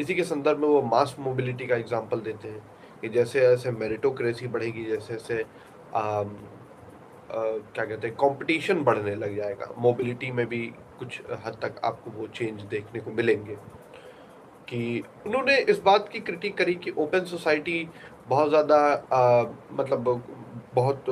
इसी के संदर्भ में वो मास मोबिलिटी का एग्ज़ाम्पल देते हैं कि जैसे जैसे मेरिटोक्रेसी बढ़ेगी, जैसे जैसे क्या कहते हैं कंपटीशन बढ़ने लग जाएगा। मोबिलिटी में भी कुछ हद तक आपको वो चेंज देखने को मिलेंगे। कि उन्होंने इस बात की क्रिटिक करी कि ओपन सोसाइटी बहुत ज़्यादा मतलब बहुत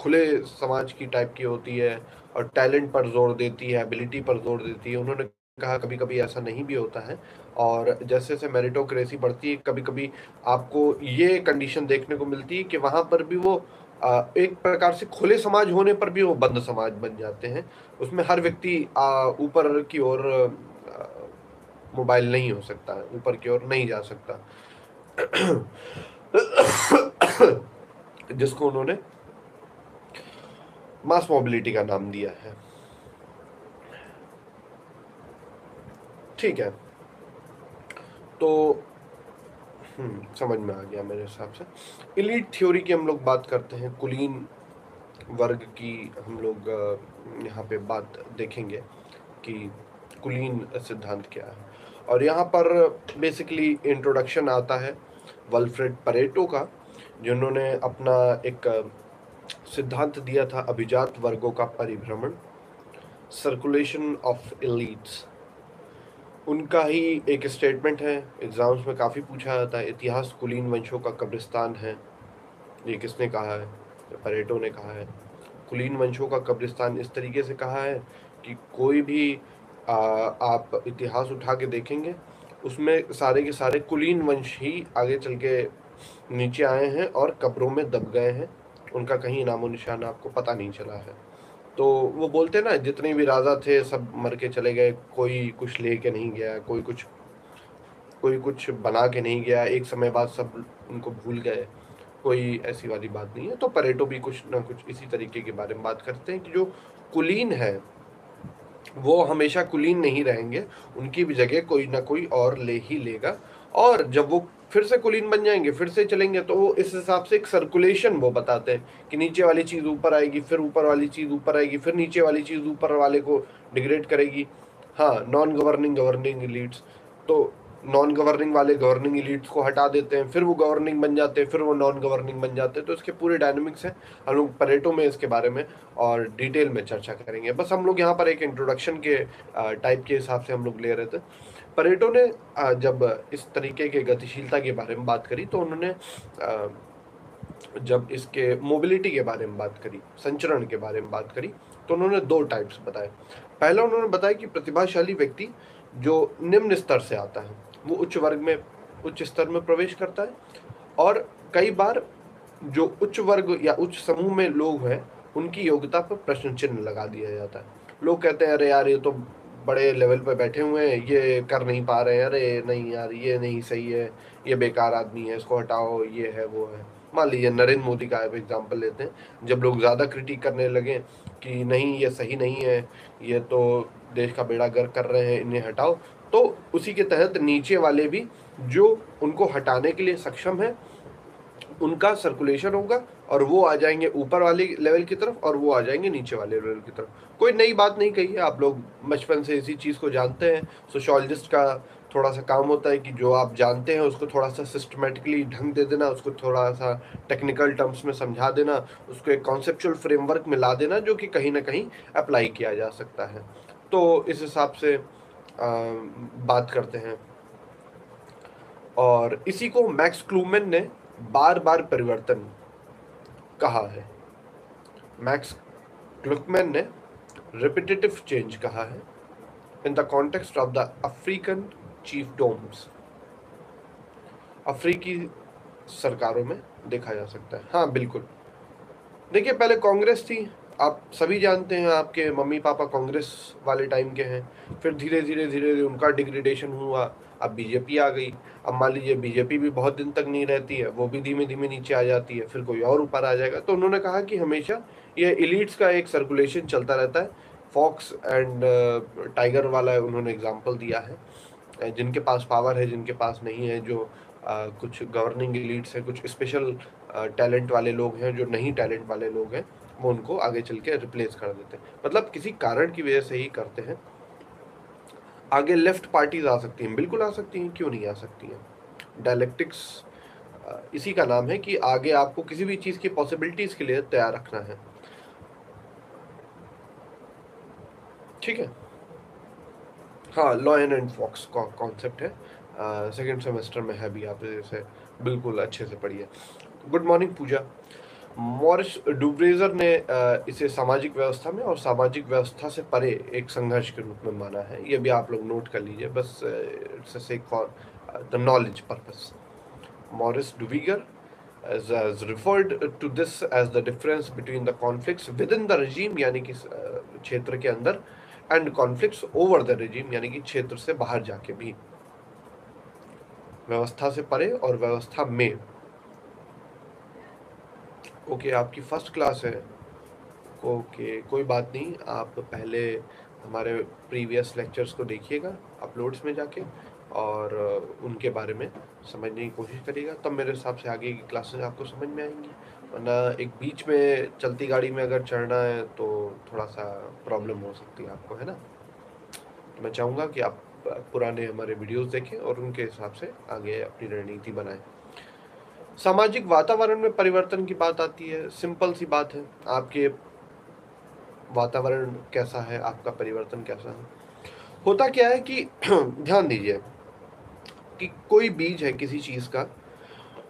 खुले समाज की टाइप की होती है और टैलेंट पर ज़ोर देती है एबिलिटी पर ज़ोर देती है। उन्होंने कहा कभी कभी ऐसा नहीं भी होता है और जैसे जैसे मेरिटोक्रेसी बढ़ती है कभी कभी आपको ये कंडीशन देखने को मिलती है कि वहाँ पर भी वो एक प्रकार से खुले समाज होने पर भी वो बंद समाज बन जाते हैं। उसमें हर व्यक्ति ऊपर की ओर मोबाइल नहीं हो सकता, ऊपर की ओर नहीं जा सकता। जिसको उन्होंने मास मोबिलिटी का नाम दिया है। ठीक है। तो समझ में आ गया मेरे हिसाब से। इलीट थ्योरी की हम लोग बात करते हैं, कुलीन वर्ग की हम लोग यहाँ पे बात देखेंगे कि कुलीन सिद्धांत क्या है। और यहाँ पर बेसिकली इंट्रोडक्शन आता है वल्फ्रेड परेटो का, जिन्होंने अपना एक सिद्धांत दिया था अभिजात वर्गों का परिभ्रमण सर्कुलेशन ऑफ़ एलीट्स उनका ही एक स्टेटमेंट है। एग्ज़ाम्स में काफ़ी पूछा जाता है इतिहास कुलीन वंशों का कब्रिस्तान है। ये किसने कहा है? परेटो ने कहा है। कुलीन वंशों का कब्रिस्तान इस तरीके से कहा है कि कोई भी आ, आप इतिहास उठा के देखेंगे उसमें सारे के सारे कुलीन वंश ही आगे चल के नीचे आए हैं और कब्रों में दब गए हैं। उनका कहीं नामो निशान आपको पता नहीं चला है। तो वो बोलते ना, जितने भी राजा थे, सब मर के चले गए। कोई कुछ ले के नहीं गया, कोई कुछ कोई कुछ बना के नहीं गया। एक समय बाद सब उनको भूल गए। कोई ऐसी वाली बात नहीं है। तो परेटो भी कुछ ना कुछ इसी तरीके के बारे में बात करते हैं कि जो कुलीन है, वो हमेशा कुलीन नहीं रहेंगे। उनकी भी जगह कोई ना कोई और ले ही लेगा। और जब वो फिर से कुलीन बन जाएँगे, फिर से चलेंगे तो वो इस हिसाब से एक सर्कुलेशन वो बताते हैं कि नीचे वाली चीज़ ऊपर आएगी, फिर ऊपर वाली चीज़ ऊपर आएगी, फिर नीचे वाली चीज़ ऊपर वाले को डिग्रेड करेगी। हाँ नॉन गवर्निंग गवर्निंग लीड्स तो नॉन गवर्निंग वाले गवर्निंग इलीट्स को हटा देते हैं, फिर वो गवर्निंग बन जाते हैं, फिर वो नॉन गवर्निंग बन जाते हैं तो इसके पूरे डायनेमिक्स हैं। हम लोग परेटो में इसके बारे में और डिटेल में चर्चा करेंगे। बस हम लोग यहाँ पर एक इंट्रोडक्शन के टाइप के हिसाब से हम लोग ले रहे थे। परेटो ने जब इस तरीके के गतिशीलता के बारे में बात करी तो उन्होंने जब इसके मोबिलिटी के बारे में बात करी, संचरण के बारे में बात करी तो उन्होंने दो टाइप्स बताए। पहला उन्होंने बताया कि प्रतिभाशाली व्यक्ति जो निम्न स्तर से आता है, वो उच्च वर्ग में, उच्च स्तर में प्रवेश करता है और कई बार जो उच्च वर्ग या उच्च समूह में लोग हैं, उनकी योग्यता पर प्रश्न चिन्ह लगा दिया जाता है। लोग कहते हैं, अरे यार, ये तो बड़े लेवल पे बैठे हुए हैं, ये कर नहीं पा रहे हैं, अरे नहीं यार, ये नहीं सही है, ये बेकार आदमी है, इसको हटाओ, ये है, वो है। मान लीजिए नरेंद्र मोदी का एग्ज़ाम्पल लेते हैं, जब लोग ज़्यादा क्रिटिक करने लगे कि नहीं, ये सही नहीं है, ये तो देश का बेड़ा गर्क कर रहे हैं, इन्हें हटाओ तो उसी के तहत नीचे वाले भी जो उनको हटाने के लिए सक्षम है उनका सर्कुलेशन होगा और वो आ जाएँगे ऊपर वाले लेवल की तरफ़ और वो आ जाएँगे नीचे वाले लेवल की तरफ़। कोई नई बात नहीं कही है आप लोग बचपन से इसी चीज़ को जानते हैं। सोशोलॉजिस्ट का थोड़ा सा काम होता है कि जो आप जानते हैं उसको थोड़ा सा सिस्टमेटिकली ढंग दे देना उसको थोड़ा सा टेक्निकल टर्म्स में समझा देना उसको एक कॉन्सेप्चुअल फ्रेमवर्क में ला देना जो कि कहीं ना कहीं अप्लाई किया जा सकता है। तो इस हिसाब से आ, बात करते हैं। और इसी को मैक्स क्लूमेन ने बार बार परिवर्तन कहा है। मैक्स क्लुकमैन ने रिपीटेटिव चेंज कहा है। In the context of the African chiefdoms अफ्रीकी सरकारों में देखा जा सकता है। हाँ बिल्कुल। देखिए, पहले कांग्रेस थी। आप सभी जानते हैं, आपके मम्मी पापा कांग्रेस वाले टाइम के हैं। फिर धीरे धीरे धीरे धीरे उनका डिग्रेडेशन हुआ। अब बीजेपी आ गई। अब मान लीजिए बीजेपी भी बहुत दिन तक नहीं रहती है वो भी धीमे धीमे नीचे आ जाती है फिर कोई और ऊपर आ जाएगा। तो उन्होंने कहा कि हमेशा ये इलीट्स का एक सर्कुलेशन चलता रहता है। फॉक्स एंड टाइगर वाला उन्होंने एग्ज़ाम्पल दिया है। जिनके पास पावर है जिनके पास नहीं है जो आ, कुछ गवर्निंग इलीट्स हैं कुछ स्पेशल टैलेंट वाले लोग हैं जो नहीं टैलेंट वाले लोग हैं वो उनको आगे चल के रिप्लेस कर देते हैं। मतलब किसी कारण की वजह से ही करते हैं। आगे लेफ़्ट पार्टीज़ आ सकती हैं। बिल्कुल आ सकती हैं क्यों नहीं आ सकती हैं? डायलेक्टिक्स इसी का नाम है कि आगे आपको किसी भी चीज़ की पॉसिबिलिटीज़ के लिए तैयार रखना है। ठीक है? हाँ लॉयन एंड फॉक्स कॉन्सेप्ट है। सेकेंड uh, सेमेस्टर में है भी आप इसे बिल्कुल अच्छे से पढ़िए। Good morning Pooja. Maurice Duverger ने इसे सामाजिक व्यवस्था में और सामाजिक व्यवस्था से परे एक संघर्ष के रूप में माना है। ये भी आप लोग नोट कर लीजिए, बस it's for the knowledge purpose Maurice Duverger as referred to this as the difference between the conflicts within the regime, यानी कि क्षेत्र के अंदर and conflicts over the regime, यानी कि क्षेत्र से बाहर जाके भी। व्यवस्था से परे और व्यवस्था में। ओके, आपकी फ़र्स्ट क्लास है। ओके, कोई बात नहीं, आप पहले हमारे प्रीवियस लेक्चर्स को देखिएगा अपलोड्स में जाके, और उनके बारे में समझने की कोशिश करिएगा, तब मेरे हिसाब से आगे की क्लासेस आपको समझ में आएँगी। वरना एक बीच में चलती गाड़ी में अगर चढ़ना है तो थोड़ा सा प्रॉब्लम हो सकती है आपको, है ना? तो मैं चाहूँगा कि आप पुराने हमारे वीडियोस देखें और उनके हिसाब से आगे अपनी रणनीति बनाएँ। सामाजिक वातावरण में परिवर्तन की बात आती है, सिंपल सी बात है, आपके वातावरण कैसा है, आपका परिवर्तन कैसा है? होता क्या है कि ध्यान दीजिए कि कोई बीज है किसी चीज़ का,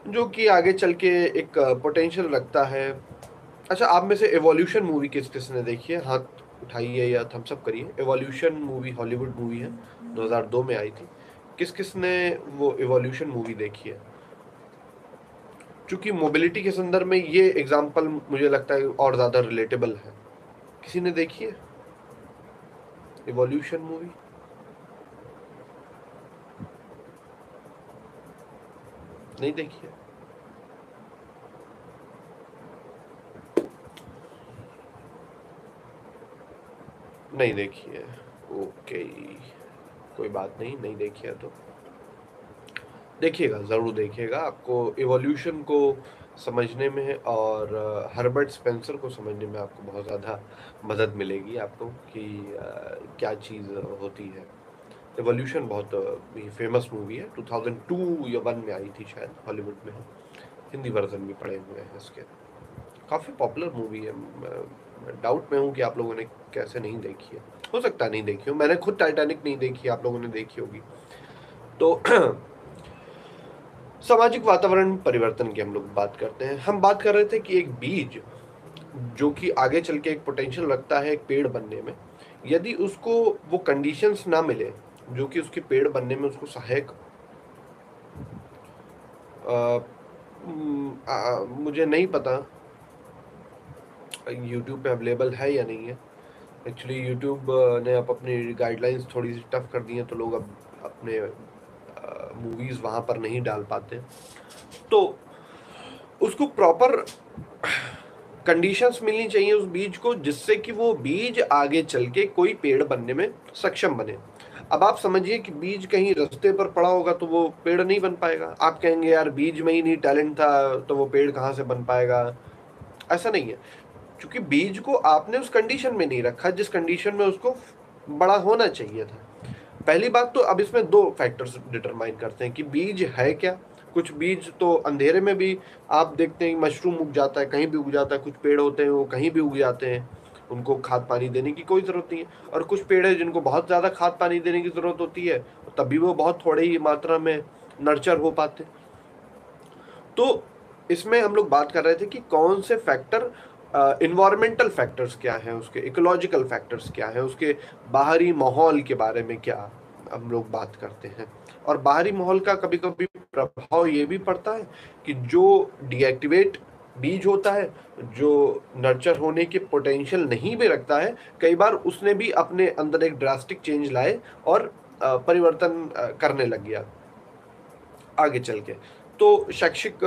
जो कि आगे चल के एक पोटेंशियल रखता है। अच्छा आप में से एवोल्यूशन मूवी किस किस ने देखी है? हाथ उठाइए या थम्सअप करिए। एवोल्यूशन मूवी हॉलीवुड मूवी है 2002 में आई थी। किस किस ने वो एवोल्यूशन मूवी देखी है? चूँकि मोबिलिटी के संदर्भ में ये एग्ज़ाम्पल मुझे लगता है और ज़्यादा रिलेटेबल है। किसी ने देखी है? इवोल्यूशन मूवी नहीं देखी है? नहीं देखी है। ओके कोई बात नहीं नहीं देखी है तो। देखिएगा, ज़रूर देखिएगा। आपको एवोल्यूशन को समझने में और हर्बर्ट स्पेंसर को समझने में आपको बहुत ज़्यादा मदद मिलेगी आपको कि क्या चीज़ होती है। एवोल्यूशन बहुत ही फ़ेमस मूवी है। 2002 या वन में आई थी शायद हॉलीवुड में। हिंदी वर्जन भी पड़े हुए हैं इसके। काफ़ी पॉपुलर मूवी है। डाउट में हूँ कि आप लोगों ने कैसे नहीं देखी है। हो सकता नहीं देखी हो। मैंने खुद टाइटैनिक नहीं देखी, आप लोगों ने देखी होगी। तो सामाजिक वातावरण परिवर्तन की हम लोग बात करते हैं। हम बात कर रहे थे कि एक बीज जो कि आगे चल के एक पोटेंशियल रखता है एक पेड़ बनने में, यदि उसको वो कंडीशंस ना मिले, जो कि उसके पेड़ बनने में उसको सहायक मुझे नहीं पता यूट्यूब पे अवेलेबल है या नहीं है। एक्चुअली यूट्यूब ने अब अपनी गाइडलाइंस थोड़ी सी टफ कर दी हैं तो लोग अब अपने मूवीज़ वहाँ पर नहीं डाल पाते। तो उसको प्रॉपर कंडीशंस मिलनी चाहिए उस बीज को, जिससे कि वो बीज आगे चल के कोई पेड़ बनने में सक्षम बने। अब आप समझिए कि बीज कहीं रास्ते पर पड़ा होगा तो वो पेड़ नहीं बन पाएगा। आप कहेंगे, यार, बीज में ही नहीं टैलेंट था तो वो पेड़ कहाँ से बन पाएगा? ऐसा नहीं है। क्योंकि बीज को आपने उस कंडीशन में नहीं रखा, जिस कंडीशन में उसको बड़ा होना चाहिए था। पहली बात तो अब इसमें दो फैक्टर्स डिटरमाइन करते हैं कि बीज है क्या? कुछ बीज तो अंधेरे में भी आप देखते हैं मशरूम उग जाता है, कहीं भी उग जाता है, कुछ पेड़ होते हैं, वो कहीं भी उग जाते हैं, उनको खाद पानी देने की कोई ज़रूरत नहीं है। और कुछ पेड़ है जिनको बहुत ज़्यादा खाद पानी देने की ज़रूरत होती है, तभी वो बहुत थोड़े ही मात्रा में नर्चर हो पाते। तो इसमें हम लोग बात कर रहे थे कि कौन से फैक्टर इन्वायरमेंटल फैक्टर्स क्या हैं, उसके इकोलॉजिकल फैक्टर्स क्या हैं, उसके बाहरी माहौल के बारे में क्या हम लोग बात करते हैं? और बाहरी माहौल का कभी कभी प्रभाव ये भी पड़ता है कि जो डीएक्टिवेट बीज होता है, जो नर्चर होने के पोटेंशियल नहीं भी रखता है, कई बार उसने भी अपने अंदर एक ड्रास्टिक चेंज लाए और परिवर्तन करने लग गया, आगे चल के। तो शैक्षिक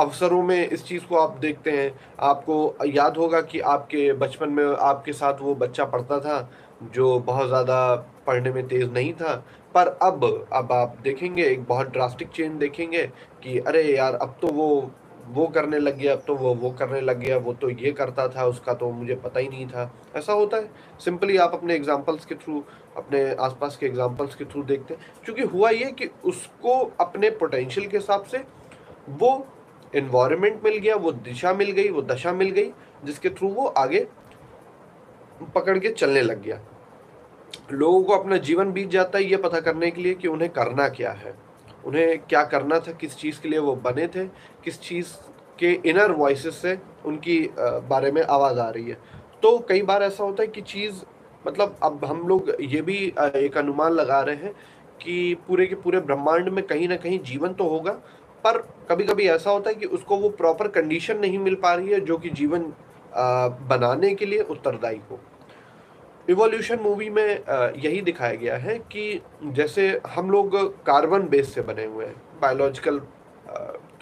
अवसरों में इस चीज़ को आप देखते हैं। आपको याद होगा कि आपके बचपन में आपके साथ वो बच्चा पढ़ता था, जो बहुत ज़्यादा पढ़ने में तेज़ नहीं था। पर अब अब आप देखेंगे, एक बहुत ड्रास्टिक चेंज देखेंगे कि अरे यार, अब तो वो वो करने लग गया, अब तो वो वो करने लग गया, वो तो ये करता था, उसका तो मुझे पता ही नहीं था। ऐसा होता है। सिंपली आप अपने एग्जाम्पल्स के थ्रू अपने आसपास के एग्जाम्पल्स के थ्रू देखते हैं। क्योंकि हुआ ये कि उसको अपने पोटेंशियल के हिसाब से वो इन्वायरमेंट मिल गया, वो दिशा मिल गई, वो दशा मिल गई, जिसके थ्रू वो आगे पकड़ के चलने लग गया। लोगों को अपना जीवन बीत जाता है ये पता करने के लिए कि उन्हें करना क्या है। उन्हें क्या करना था, किस चीज़ के लिए वो बने थे, किस चीज़ के इनर वॉइस से उनकी बारे में आवाज़ आ रही है। तो कई बार ऐसा होता है कि चीज़ मतलब अब हम लोग ये भी एक अनुमान लगा रहे हैं कि पूरे के पूरे ब्रह्मांड में कहीं ना कहीं जीवन तो होगा पर कभी कभी ऐसा होता है कि उसको वो प्रॉपर कंडीशन नहीं मिल पा रही है, जो कि जीवन बनाने के लिए उत्तरदायी हो। इवोल्यूशन मूवी में यही दिखाया गया है कि जैसे हम लोग कार्बन बेस से बने हुए हैं बायोलॉजिकल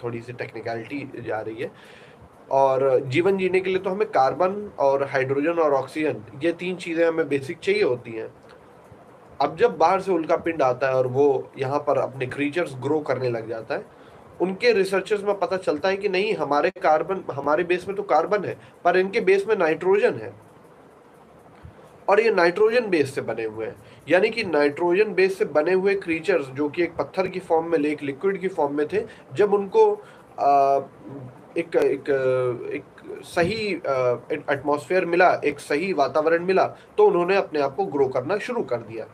थोड़ी सी टेक्निकलिटी जा रही है। और जीवन जीने के लिए तो हमें कार्बन और हाइड्रोजन और ऑक्सीजन ये तीन चीज़ें हमें बेसिक चाहिए होती हैं। अब जब बाहर से उल्का पिंड आता है और वो यहाँ पर अपने क्रीचर्स ग्रो करने लग जाता है उनके रिसर्चर्स में पता चलता है कि नहीं हमारे कार्बन हमारे बेस में तो कार्बन है पर इनके बेस में नाइट्रोजन है। और ये नाइट्रोजन बेस से बने हुए हैं। यानी कि नाइट्रोजन बेस से बने हुए क्रीचर्स जो कि एक पत्थर की फॉर्म में ले एक लिक्विड की फॉर्म में थे जब उनको आ, एक एक एक सही एटमॉस्फेयर मिला एक सही वातावरण मिला तो उन्होंने अपने आप को ग्रो करना शुरू कर दिया।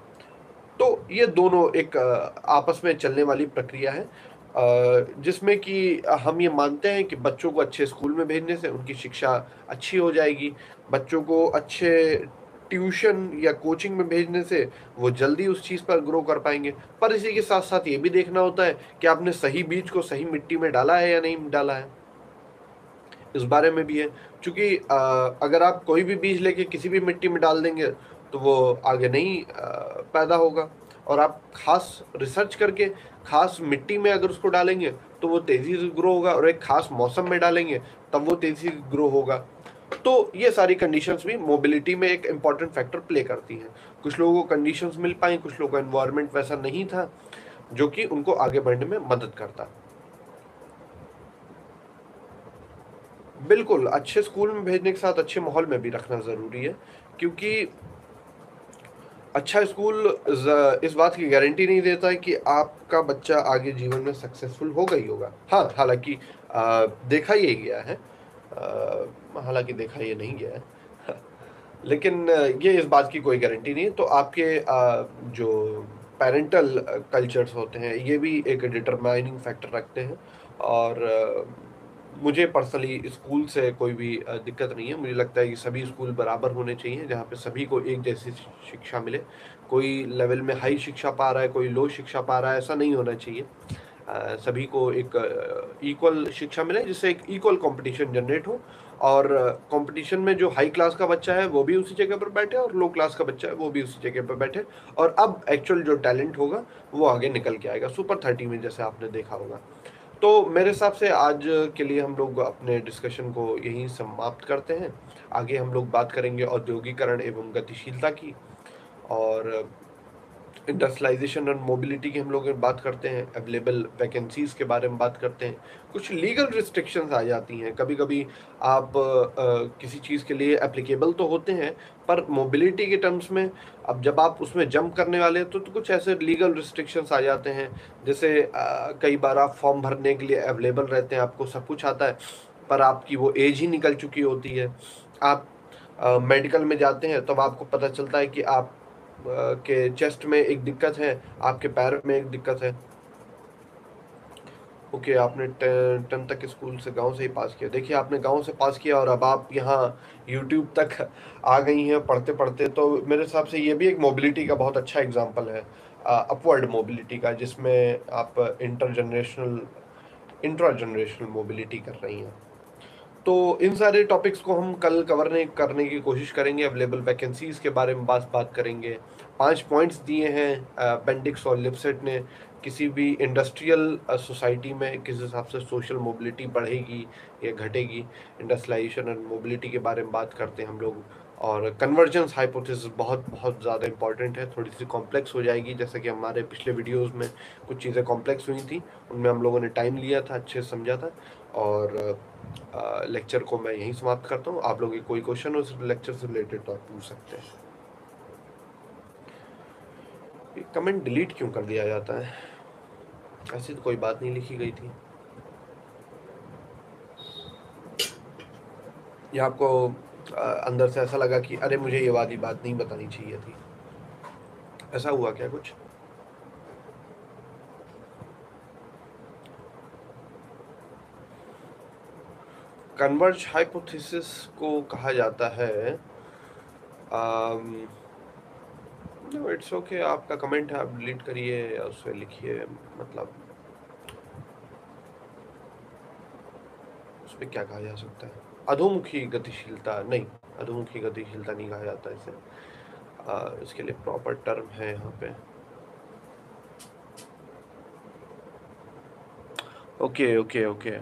तो ये दोनों एक आपस में चलने वाली प्रक्रिया है। जिसमें कि हम ये मानते हैं कि बच्चों को अच्छे स्कूल में भेजने से उनकी शिक्षा अच्छी हो जाएगी। बच्चों को अच्छे ट्यूशन या कोचिंग में भेजने से वो जल्दी उस चीज़ पर ग्रो कर पाएँगे। पर इसी के साथ साथ ये भी देखना होता है कि आपने सही बीज को सही मिट्टी में डाला है या नहीं डाला है। इस बारे में भी है। क्योंकि अगर आप कोई भी बीज लेके किसी भी मिट्टी में डाल देंगे तो वो आगे नहीं पैदा होगा। और आप खास रिसर्च करके खास मिट्टी में अगर उसको डालेंगे तो वो तेज़ी से ग्रो होगा और एक खास मौसम में डालेंगे, तब वो तेज़ी से ग्रो होगा। तो ये सारी कंडीशंस भी मोबिलिटी में एक इंपॉर्टेंट फैक्टर प्ले करती हैं। कुछ लोगों को कंडीशंस मिल पाई, कुछ लोगों का इन्वायरमेंट वैसा नहीं था, जो कि उनको आगे बढ़ने में मदद करता। बिल्कुल, अच्छे स्कूल में भेजने के साथ अच्छे माहौल में भी रखना ज़रूरी है, क्योंकि अच्छा स्कूल इस बात की गारंटी नहीं देता है कि आपका बच्चा आगे जीवन में सक्सेसफुल ही होगा। हाँ हालाँकि देखा ये गया है। हालाँकि देखा ये नहीं गया है। लेकिन ये इस बात की कोई गारंटी नहीं है। तो आपके जो पेरेंटल कल्चर्स होते हैं, ये भी एक डिटरमाइनिंग फैक्टर रखते हैं। और मुझे पर्सनली स्कूल से कोई भी दिक्कत नहीं है। मुझे लगता है कि सभी स्कूल बराबर होने चाहिए, जहाँ पे सभी को एक जैसी शिक्षा मिले। कोई लेवल में हाई शिक्षा पा रहा है, कोई लो शिक्षा पा रहा है, ऐसा नहीं होना चाहिए। सभी को एक इक्वल शिक्षा मिले, जिससे एक इक्वल कंपटीशन जनरेट हो। और कंपटीशन में जो हाई क्लास का बच्चा है, वो भी उसी जगह पर बैठे और लो क्लास का बच्चा है, वो भी उसी जगह पर बैठे। और अब एक्चुअल जो टैलेंट होगा, वो आगे निकल के आएगा। सुपर थर्टी में जैसे आपने देखा होगा। तो मेरे हिसाब से आज के लिए हम लोग अपने डिस्कशन को यहीं समाप्त करते हैं। आगे हम लोग बात करेंगे औद्योगिकरण एवं गतिशीलता की और इंडस्ट्रियलाइजेशन और मोबिलिटी की हम लोग बात करते हैं अवेलेबल वैकेंसीज के बारे में बात करते हैं कुछ लीगल रिस्ट्रिक्शंस आ जाती हैं। कभी कभी आप आ, किसी चीज़ के लिए एप्लीकेबल तो होते हैं पर मोबिलिटी के टर्म्स में अब जब आप उसमें जंप करने वाले हैं तो, तो कुछ ऐसे लीगल रिस्ट्रिक्शंस आ जाते हैं। जैसे कई बार आप फॉर्म भरने के लिए अवेलेबल रहते हैं आपको सब कुछ आता है पर आपकी वो एज ही निकल चुकी होती है। आप मेडिकल में जाते हैं तब तो आपको पता चलता है कि आप के चेस्ट में एक दिक्कत है आपके पैर में एक दिक्कत है। ओके okay, आपने टेंथ तक स्कूल से गाँव से ही पास किया। देखिए आपने गाँव से पास किया और अब आप यहाँ यूट्यूब तक आ गई हैं पढ़ते पढ़ते तो मेरे हिसाब से ये भी एक मोबिलिटी का बहुत अच्छा एग्जांपल है। अपवर्ड मोबिलिटी का जिसमें आप intergenerational intragenerational mobility कर रही हैं। तो इन सारे टॉपिक्स को हम कल कवर करने की कोशिश करेंगे अवेलेबल वैकेंसीज के बारे में बात बात करेंगे। पाँच पॉइंट्स दिए हैं अपेंडिक्स और लिपसेट ने। किसी भी इंडस्ट्रियल सोसाइटी में किस हिसाब से सोशल मोबिलिटी बढ़ेगी या घटेगी इंडस्ट्रियलाइजेशन एंड मोबिलिटी के बारे में बात करते हैं हम लोग। और कन्वर्जेंस हाइपोथेसिस बहुत बहुत ज़्यादा इंपॉर्टेंट है। थोड़ी सी कॉम्प्लेक्स हो जाएगी। जैसे कि हमारे पिछले वीडियोस में कुछ चीज़ें कॉम्प्लेक्स हुई थी, उनमें हम लोगों ने टाइम लिया था, अच्छे से समझा था। और लेक्चर को मैं यहीं समाप्त करता हूँ। आप लोगों कोई क्वेश्चन हो लेक्चर से रिलेटेड तो आप पूछ सकते हैं। कमेंट डिलीट क्यों कर दिया जाता है? ऐसी तो कोई बात नहीं लिखी गई थी। या आपको अंदर से ऐसा लगा कि, अरे, मुझे ये वाली बात नहीं बतानी चाहिए थी। ऐसा हुआ क्या कुछ? कन्वर्ज हाइपोथेसिस को कहा जाता है इट्स um, ओके आपका कमेंट है आप डिलीट करिए या उससे लिखिए मतलब उस पर क्या कहा जा सकता है? अधोमुखी गतिशीलता नहीं अधोमुखी गतिशीलता नहीं कहा जाता इसे। आ, इसके लिए प्रॉपर टर्म है यहाँ पे। ओके ओके ओके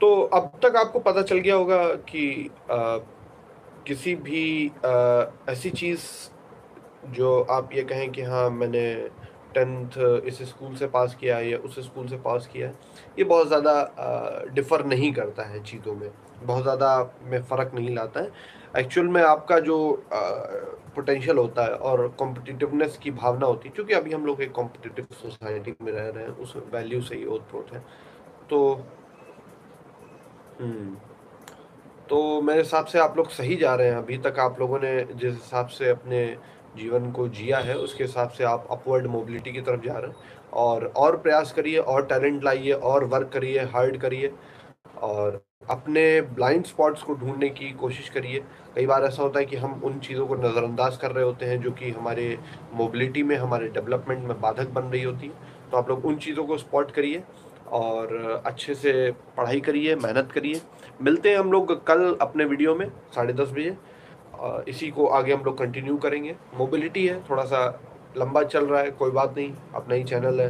तो अब तक आपको पता चल गया होगा कि आ, किसी भी आ, ऐसी चीज़ जो आप ये कहें कि हाँ मैंने टेंथ इस स्कूल से पास किया है या उस स्कूल से पास किया है ये बहुत ज़्यादा डिफ़र नहीं करता है चीज़ों में। बहुत ज़्यादा में फ़र्क नहीं लाता है। एक्चुअल में आपका जो पोटेंशियल होता है और कॉम्पिटिटिवनेस की भावना होती है क्योंकि अभी हम लोग एक कॉम्पिटिटिव सोसाइटी में रह रहे हैं उस वैल्यू से ही ओत प्रोत है। तो हम्म। तो मेरे हिसाब से आप लोग सही जा रहे हैं। अभी तक आप लोगों ने जिस हिसाब से अपने जीवन को जिया है, उसके हिसाब से आप अपवर्ड मोबिलिटी की तरफ़ जा रहे हैं। और और प्रयास करिए, और टैलेंट लाइए, और वर्क करिए हार्ड करिए। और अपने ब्लाइंड स्पॉट्स को ढूँढने की कोशिश करिए। कई बार ऐसा होता है कि हम उन चीज़ों को नज़रअंदाज कर रहे होते हैं, जो कि हमारे मोबिलिटी में, हमारे डेवलपमेंट में बाधक बन रही होती है। तो आप लोग उन चीज़ों को स्पॉट करिए। और अच्छे से पढ़ाई करिए मेहनत करिए। मिलते हैं हम लोग कल अपने वीडियो में साढ़े दस बजे। इसी को आगे हम लोग कंटिन्यू करेंगे। मोबिलिटी है थोड़ा सा लंबा चल रहा है कोई बात नहीं अपना ही चैनल है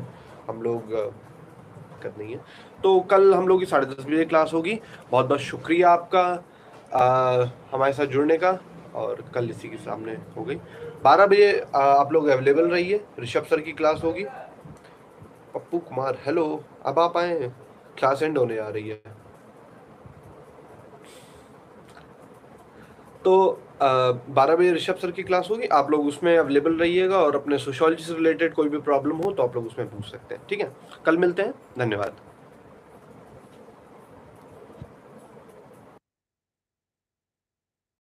हम लोग दिक्कत नहीं है। तो कल हम लोग की साढ़े दस बजे क्लास होगी। बहुत बहुत शुक्रिया आपका आ, हमारे साथ जुड़ने का और कल इसी के सामने हो गई। बारह बजे आप लोग अवेलेबल रहिए। ऋषभ सर की क्लास होगी। पप्पू कुमार, हेलो, अब आप आए क्लास एंड होने आ रही है। तो बारह बजे ऋषभ सर की क्लास होगी, आप लोग उसमें अवेलेबल रहिएगा और अपने सोशोलॉजी से रिलेटेड कोई भी प्रॉब्लम हो तो आप लोग उसमें पूछ सकते हैं, ठीक है? कल मिलते हैं, धन्यवाद।